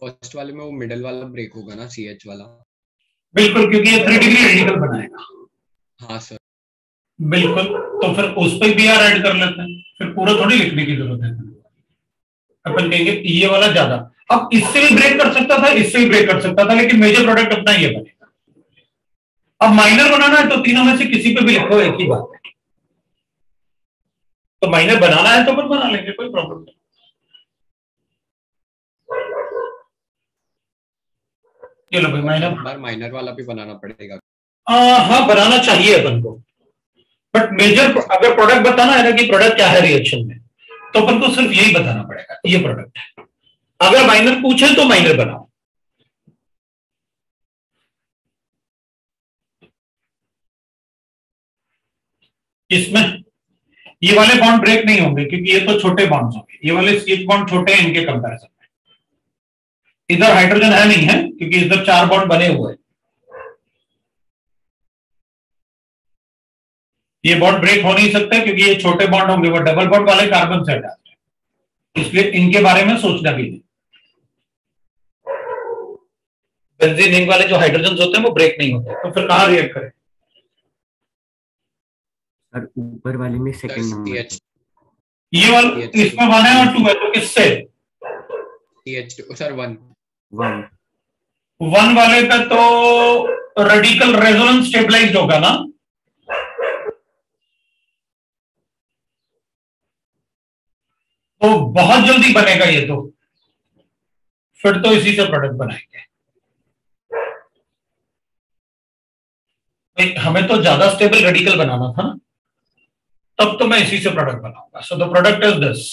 फ़र्स्ट वाले में वो मिडल वाला ब्रेक होगा ना सी एच वाला? बिल्कुल क्योंकि ये थ्री डिग्री रेडिकल बनाएगा। हाँ सर बिल्कुल तो फिर उस पर भी आर ऐड कर लेते हैं। फिर पूरा थोड़ी लिखने की ज़रूरत है। अपन कहेंगे ये वाला ज़्यादा। अब इससे भी ब्रेक कर सकता था इससे भी ब्रेक कर सकता था लेकिन मेजर प्रोडक्ट अपना ये बनेगा अब माइनर बनाना है तो तीनों में से किसी पे भी लिखो एक ही बात। है तो माइनर बनाना है तो फिर बना लेंगे कोई प्रॉब्लम नहीं। ये लो भाई माइनर माइनर वाला भी बनाना पड़ेगा। आ, हाँ बनाना चाहिए अपन को। बट मेजर अगर प्रोडक्ट बताना है ना कि प्रोडक्ट क्या है रिएक्शन में तो अपन को सिर्फ़ यही बताना पड़ेगा ये प्रोडक्ट है अगर माइनर पूछे तो माइनर बनाओ। इसमें ये वाले बॉन्ड ब्रेक नहीं होंगे, क्योंकि ये तो छोटे बॉन्ड्स होंगे। ये वाले सीएच बॉन्ड छोटे हैं इनके कंपैरिजन में। इधर हाइड्रोजन है नहीं है, क्योंकि इधर चार बॉन्ड बने हुए हैं। ये बॉन्ड ब्रेक हो नहीं सकते, क्योंकि ये छोटे बॉन्ड होंगे, वो डबल बॉन्ड वाले कार्बन से अटैच है। इसलिए इनके बारे में सोचना भी नहीं। बेंजीन रिंग वाले जो हाइड्रोजन होते हैं वो ब्रेक नहीं होते। तो फिर कहाँ रिएक्ट करें? सर ऊपर वाले में सेकंड नंबर ये वाला इसमें वन है और टू है तो किससे? सर वन वन वन वाले पे तो रेडिकल रेजोनेंस स्टेबलाइज्ड होगा ना? तो बहुत जल्दी बनेगा ये तो। फिर तो इसी से प्रोडक्ट बनाएँगे। हमें तो ज़्यादा स्टेबल रेडिकल बनाना था तब तो मैं इसी से प्रोडक्ट बनाऊँगा। So the product is this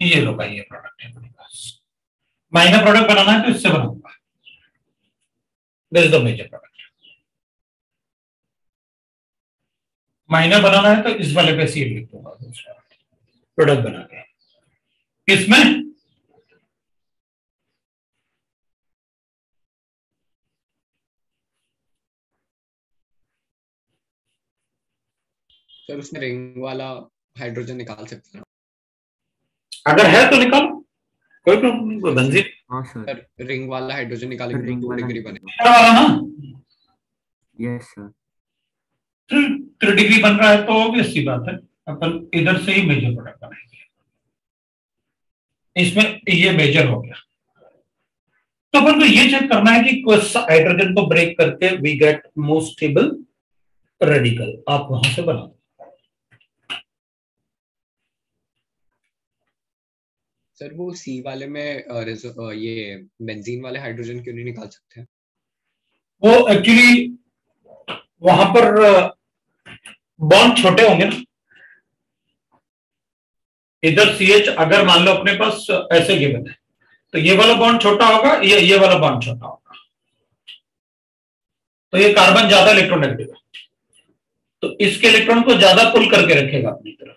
ये लो भाई, ये प्रोडक्ट है मेरे पास। माइनर प्रोडक्ट बनाना है तो इससे बनाऊँगा। This is the major product minor बनाना है तो इस वाले पे सीड लिख दूँगा। प्रोडक्ट बना के। इसमें सर उसमें रिंग वाला हाइड्रोजन निकाल सकते हैं। अगर है तो निकाल। कोई प्रॉब्लम नहीं हाँ सर रिंग वाला हाइड्रोजन निकालेंगे रिंग तो वाला डिग्री बनेगा वाला ना? यस सर थ्री डिग्री बन रहा है तो ऑब्वियस सी बात है। अपन इधर से ही मेजर प्रोडक्ट बनाएँगे। इसमें ये मेजर हो गया। तो अपन को ये चेक करना है कि हाइड्रोजन को ब्रेक करके we get most stable radical आप वहाँ से बना दो सर वो सी वाले में ये बेंजीन वाले हाइड्रोजन क्यों नहीं निकाल सकते? वो एक्चुअली वहाँ पर बॉन्ड छोटे होंगे ना। इधर सी एच अगर मान लो अपने पास ऐसे गिवन है तो ये वाला बॉन्ड छोटा होगा, ये ये वाला बॉन्ड छोटा होगा। तो ये कार्बन ज़्यादा इलेक्ट्रोनेगेटिव है। तो इसके इलेक्ट्रॉन को ज़्यादा पुल करके रखेगा अपनी तरफ़।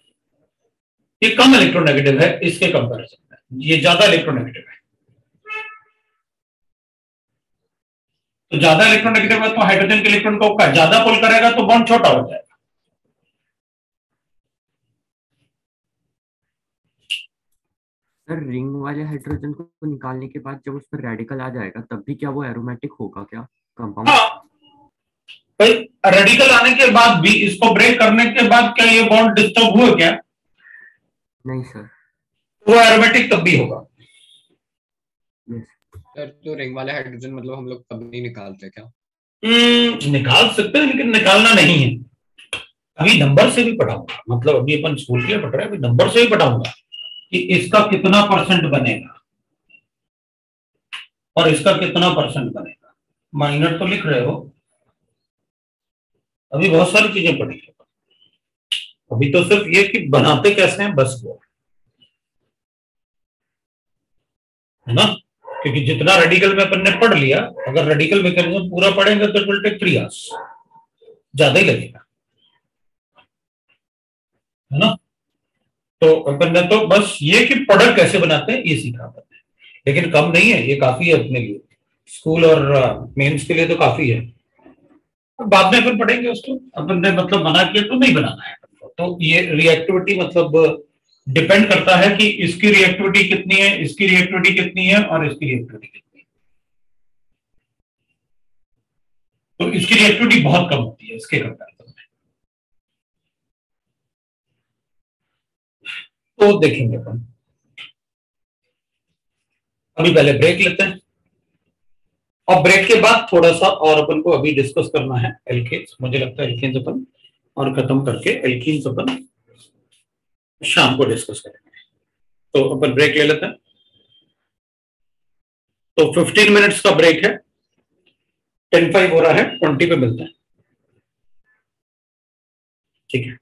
ये कम इलेक्ट्रोनेगेटिव है, इसके कंपैरिजन ये ज़्यादा इलेक्ट्रोनेगेटिव है। तो ज़्यादा इलेक्ट्रोनेगेटिव है तो हाइड्रोजन के इलेक्ट्रॉन को ज़्यादा पुल करेगा तो बॉन्ड छोटा हो जाएगा। सर रिंग वाले हाइड्रोजन को निकालने के बाद जब उस पर रेडिकल आ जाएगा तब भी क्या वो एरोमेटिक होगा क्या? कंपाउंड हाँ। भाई रेडिकल आने के बाद भी इसको ब्रेक करने के बाद क्या ये बॉन्ड डिस्टर्ब हुआ क्या? नहीं सर वो एरोमेटिक तब भी होगा। सर तो रिंग वाले हाइड्रोजन मतलब हम लोग कब नहीं निकालते क्या? हम्म, निकाल सकते हैं लेकिन निकालना नहीं है। अभी नंबर से भी पढ़ाऊँगा। मतलब अभी अपन स्कूल के लिए पढ़ रहे हैं अभी नंबर से भी पढ़ाऊँगा कि इसका कितना परसेंट बनेगा और इसका कितना परसेंट बनेगा। माइनर तो लिख रहे हो। अभी बहुत सारी चीज़ें पढ़ी अभी तो सिर्फ़ ये कि बनाते कैसे हैं बस वो। है ना? क्योंकि जितना रेडिकल में अपन ने पढ़ लिया, अगर रेडिकल मैकेनिज्म पूरा पढ़ेंगे तो इट टेक थ्री आवर्स ज़्यादा ही लगेगा। है ना? तो अपन ने तो बस ये कि प्रोडक्ट कैसे बनाते हैं, ये सीखा अपन ने। लेकिन कम नहीं है, ये काफ़ी है अपने लिए। स्कूल और मेंस के लिए तो काफ़ी है। बाद में फिर पढ़ेंगे उसको। अपन ने मतलब मना किया तो नहीं बनाना है। तो ये रिएक्टिविटी मतलब डिपेंड करता है कि इसकी रिएक्टिविटी कितनी है, इसकी रिएक्टिविटी कितनी है और इसकी रिएक्टिविटी कितनी है। तो इसकी रिएक्टिविटी बहुत कम होती है इसके कंपेरिजन में। तो देखेंगे अपन। अभी पहले ब्रेक लेते हैं। और ब्रेक के बाद थोड़ा सा और अपन को अभी डिस्कस करना है एल्केन्स मुझे लगता है एल्केन्स अपन और खत्म करके एल्कीन्स अपन शाम को डिस्कस करेंगे। तो अपन ब्रेक ले लेते हैं। तो 15 मिनट्स का ब्रेक है। टेन फाइव हो रहा है। 20 पे मिलते हैं। ठीक है।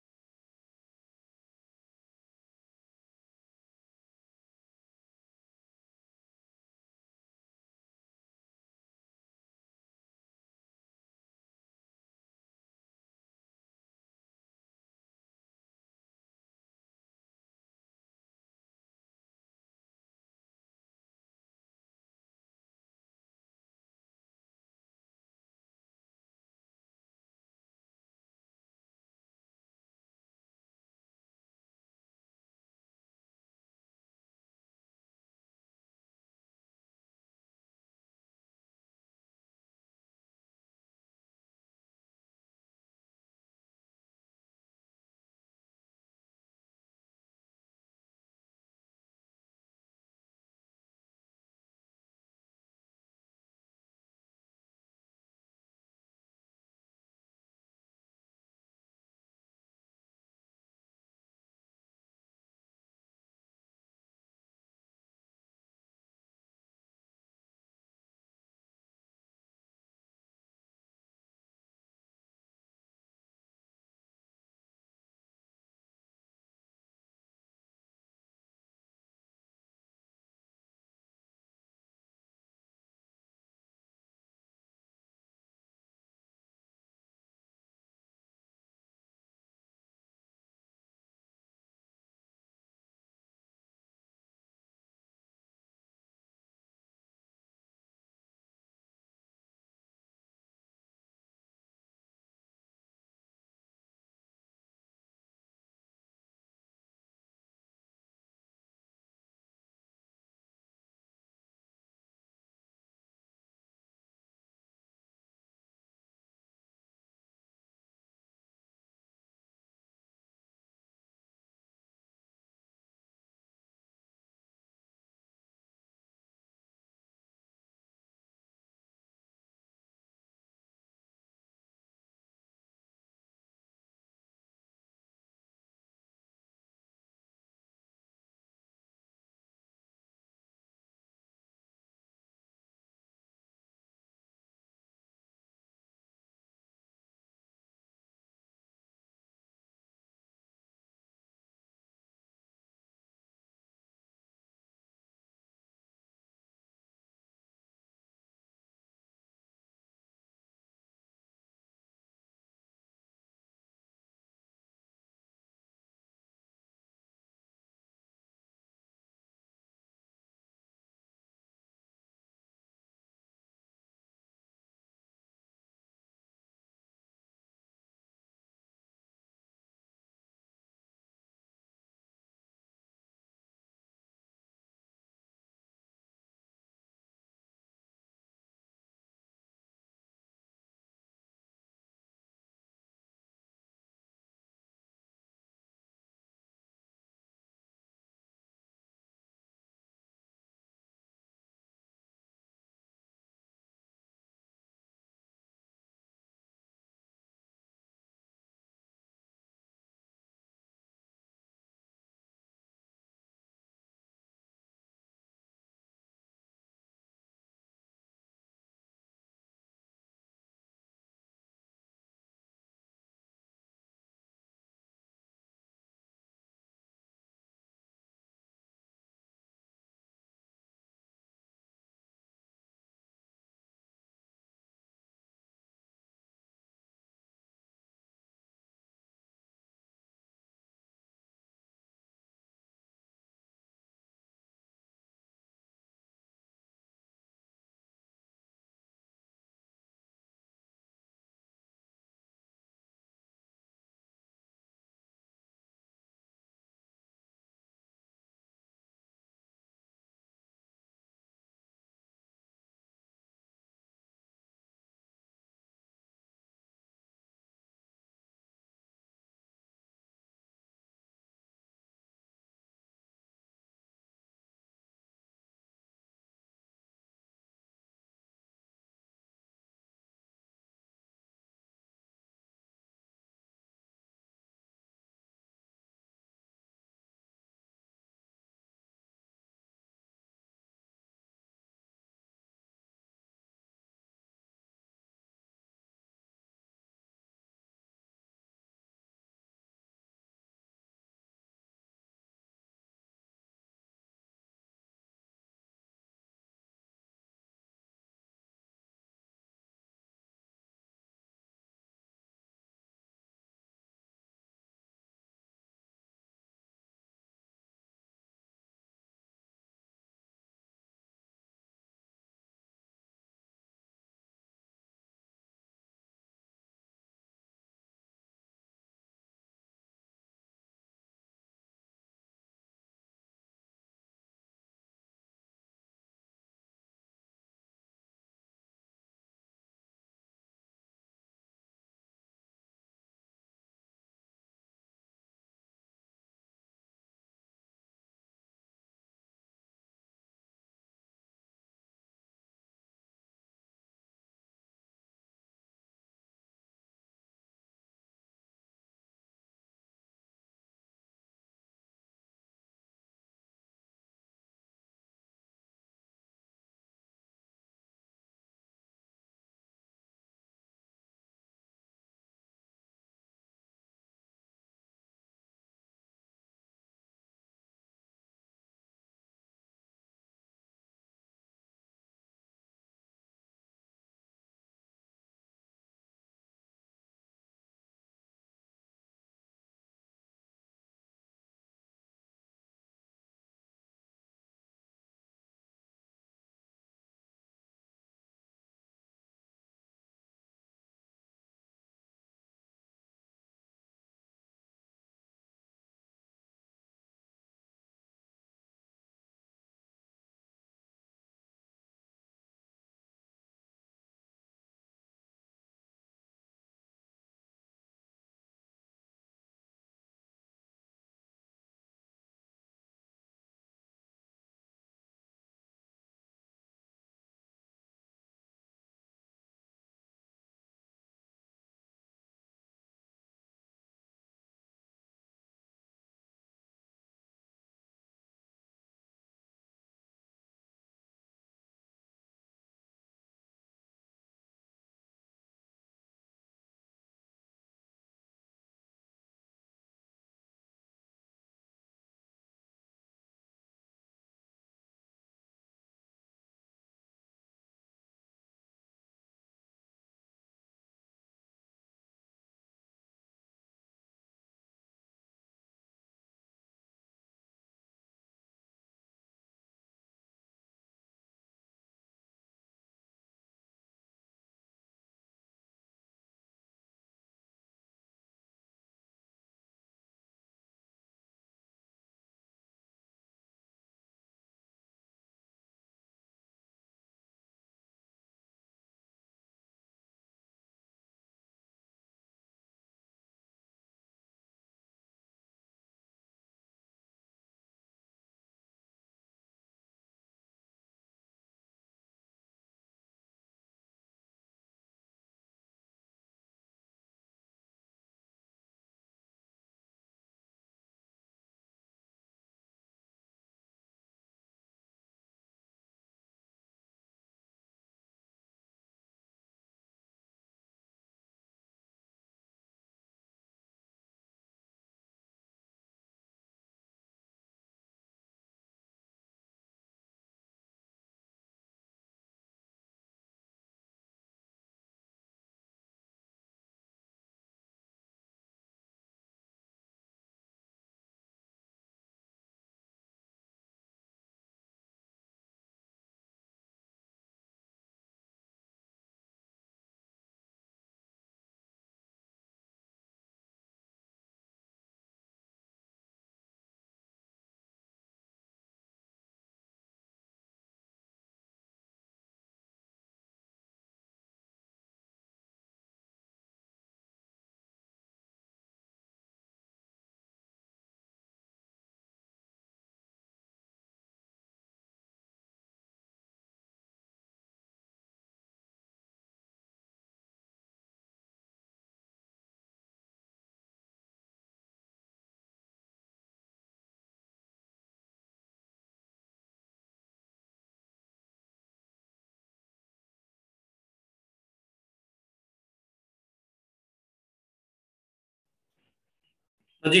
जी।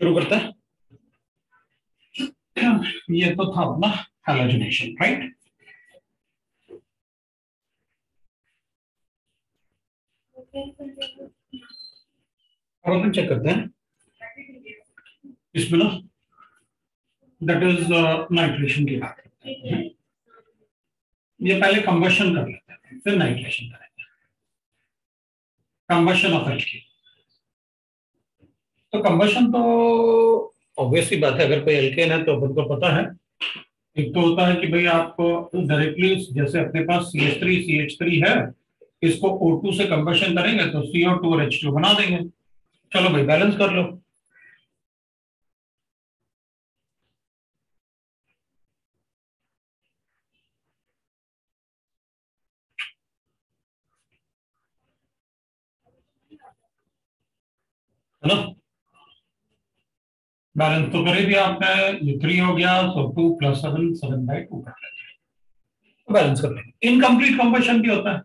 शुरू करते हैं। ये तो था अपना हेलोजिनेशन राइट और अपन चेक करते हैं। इसमें ना दैट इज़ नाइट्रेशन की बात करते हैं। ये पहले कंबशन कर लेते हैं, फिर नाइट्रेशन करेंगे। कंबशन ऑफ़ एच के तो कंबशन तो ऑब्वियसली बात है, अगर कोई एल्केन है तो अपन को पता है। एक तो होता है कि भाई आपको डायरेक्टली जैसे अपने पास C H three C H three है, इसको ओ टू से कंबशन करेंगे तो सी ओ टू और एच टू बना देंगे। चलो भाई बैलेंस कर लो। है ना? बैलेंस तो कर ही दिया आपने ये थ्री हो गया so two plus seven seven by two कर बैलेंस कर लेंगे इनकम्प्लीट कंबशन भी होता है।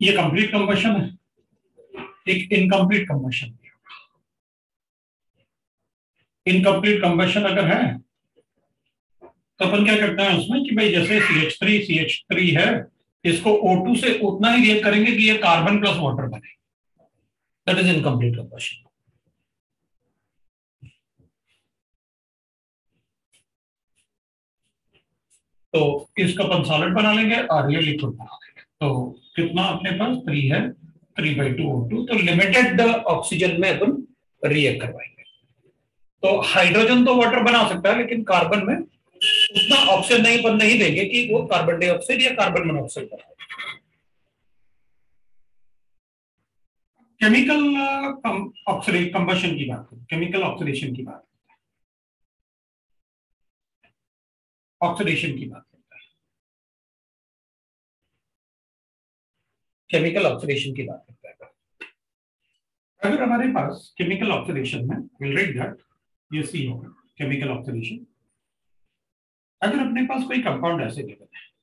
ये कंप्लीट कंबशन है। एक इनकम्प्लीट कंबशन भी इनकम्प्लीट कंबशन अगर है तो अपन क्या करते हैं उसमें कि भाई जैसे C H three C H three है, इसको O2 से उतना ही रिएक्ट करेंगे कि ये कार्बन प्लस वाटर बने। दैट इज़ इनकम्प्लीट कंबशन तो इसका अपन सॉलिड बना लेंगे और ये लिक्विड बना लेंगे। तो कितना अपने पास? थ्री है थ्री बाई टू टू तो लिमिटेड ऑक्सीजन में अपन रिएक्ट करवाएँगे। तो हाइड्रोजन तो वाटर बना सकता है, लेकिन कार्बन में उतना ऑक्सीजन नहीं बन नहीं देंगे कि वो कार्बन डाइऑक्साइड या कार्बन मोनोऑक्साइड बनाए। केमिकल कंबशन की बात करें केमिकल ऑक्सीडेशन की बात ऑक्सीडेशन की बात करता है। केमिकल ऑक्सीडेशन की बात करता है। अगर हमारे पास केमिकल ऑक्सीडेशन में विल राइट दैट ये सी होगा केमिकल ऑक्सीडेशन अगर अपने पास कोई कंपाउंड ऐसे गिवन है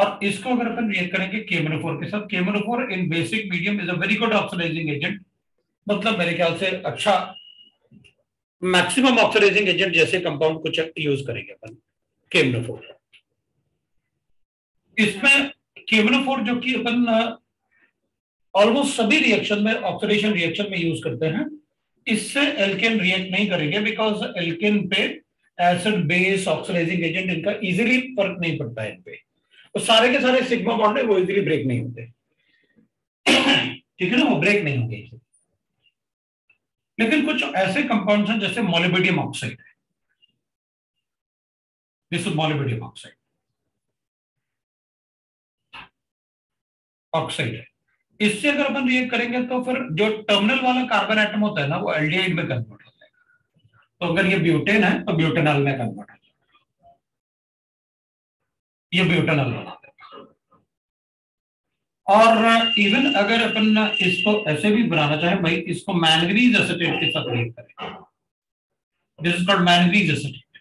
और इसको अगर अपन रिएक्ट करेंगे केमोनोफोर के साथ केमोनोफोर in basic medium is a very good oxidising agent मतलब मेरे ख्याल से अच्छा मैक्सिमम ऑक्सीडाइजिंग एजेंट जैसे कंपाउंड कुछ यूज़ करेंगे अपन केमनोफोर इसमें केमनोफोर जो कि अपन ऑलमोस्ट सभी रिएक्शन में ऑक्सीडेशन रिएक्शन में यूज़ करते हैं, इससे एल्केन रिएक्ट नहीं करेंगे बिकॉज़ एल्केन पे एसिड बेस ऑक्सीडाइजिंग एजेंट इनका इजीली फ़र्क नहीं पड़ता है इन पे तो सारे के सारे सिग्मा बॉन्ड है, वो इजीली ब्रेक नहीं होते। ठीक है ना? वो ब्रेक नहीं होंगे लेकिन कुछ ऐसे कंपाउंड हैं जैसे मोलिबिडियम ऑक्साइड है। This is molybdenum oxide oxide है। इससे अगर अपन रिएक्ट करेंगे तो फिर जो टर्मिनल वाला कार्बन एटम होता है ना, वो एल्डिहाइड में कन्वर्ट हो जाएगा। तो अगर ये ब्यूटेन है तो ब्यूटेनॉल में कन्वर्ट हो ये ब्यूटेनॉल बना और इवन अगर अपन इसको ऐसे भी बनाना चाहे, भाई, इसको मैंगनीज एसिटेट के साथ रिएक्ट करें। This is called manganese acetate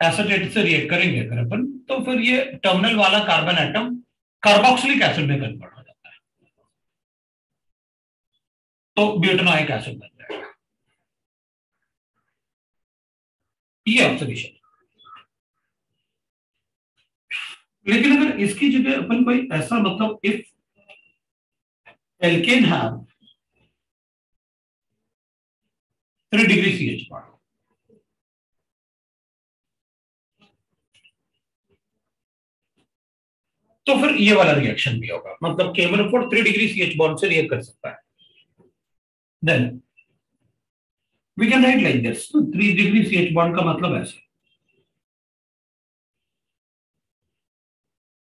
acetate से रिएक्ट करेंगे अगर अपन तो फिर ये टर्मिनल वाला कार्बन एटम कार्बोक्सिलिक एसिड में कन्वर्ट हो जाता है। तो ब्यूटेनोइक एसिड बन जाएगा ये ऑक्सीडेशन लेकिन अगर इसकी जगह अपन भाई ऐसा मतलब if have three degree C H bond तो फिर ये वाला रिएक्शन भी होगा। मतलब केमोनोफोर three degree C H bond से रिएक्ट कर सकता है। Then we can write like this three degree C H bond का मतलब ऐसे।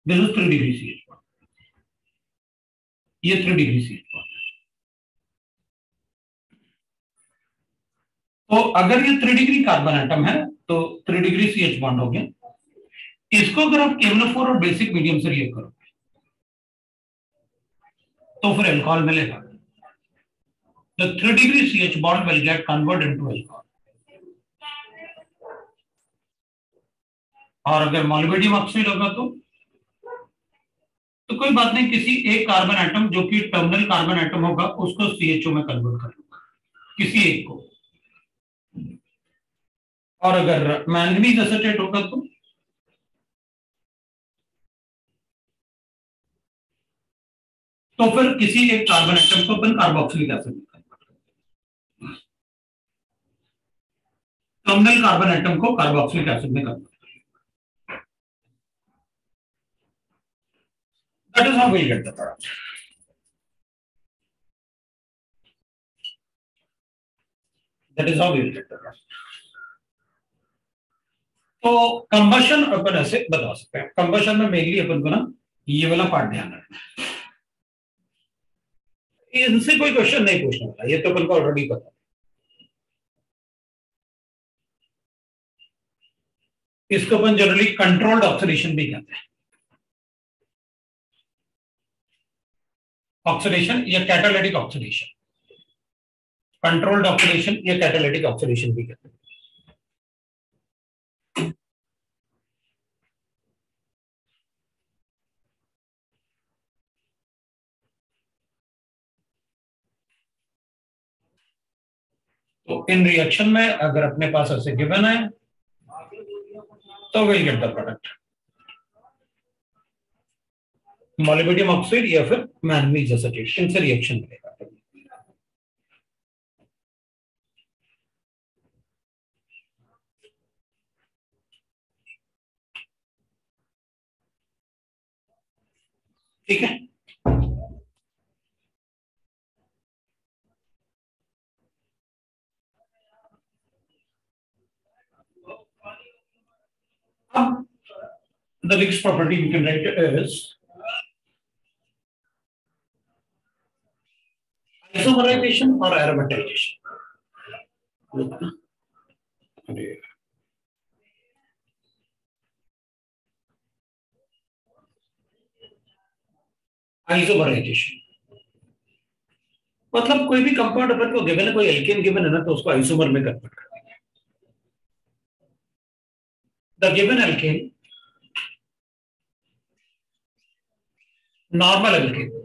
This is three degree C H bond ये three degree C H bond तो अगर ये थ्री डिग्री कार्बन एटम है तो three degree C H bond हो गया। इसको अगर आप केमनोफोर और बेसिक मीडियम से रिएक्ट करोगे तो फिर एल्कोहल मिलेगा। the 3 degree CH bond will get converted into alcohol. और अगर मॉलिबेडियम ऑक्साइड होगा तो? तो कोई बात नहीं, किसी एक कार्बन एटम जो कि टर्मिनल कार्बन एटम होगा, उसको सीएचओ में कन्वर्ट कर लूँगा किसी एक को। और अगर मैंगनीज एसेटेट होगा तो? तो फिर किसी एक कार्बन एटम को अपन carboxylic acid terminal carbon atom को कार्बोक्सिलिक एसिड में convert. That is how we'll get the product. तो कंबशन अपन ऐसे बता सकते हैं कंबशन में मेनली अपन को ना ये वाला पार्ट ध्यान रखना इनसे कोई क्वेश्चन नहीं पूछने वाला। ये तो अपन को ऑलरेडी पता इसको अपन जनरली कंट्रोल्ड ऑक्सीडेशन भी कहते हैं। ऑक्सीडेशन या कैटालिटिक ऑक्सीडेशन कंट्रोल्ड ऑक्सीडेशन या कैटालिटिक ऑक्सीडेशन भी कहते हैं। तो इन रिएक्शन में अगर अपने पास ऐसे गिवन है तो will get the product molybdenum oxide या फिर मैंगनीज एसिटेट इनसे रिएक्शन मिलेगा ठीक है? The next property we can write is isomerization or aromatization. मतलब कोई भी कंपाउंड अपन को गिवन है, कोई एल्केन गिवन है ना तो उसको आइसोमर में कन्वर्ट कर the given alkane normal alkane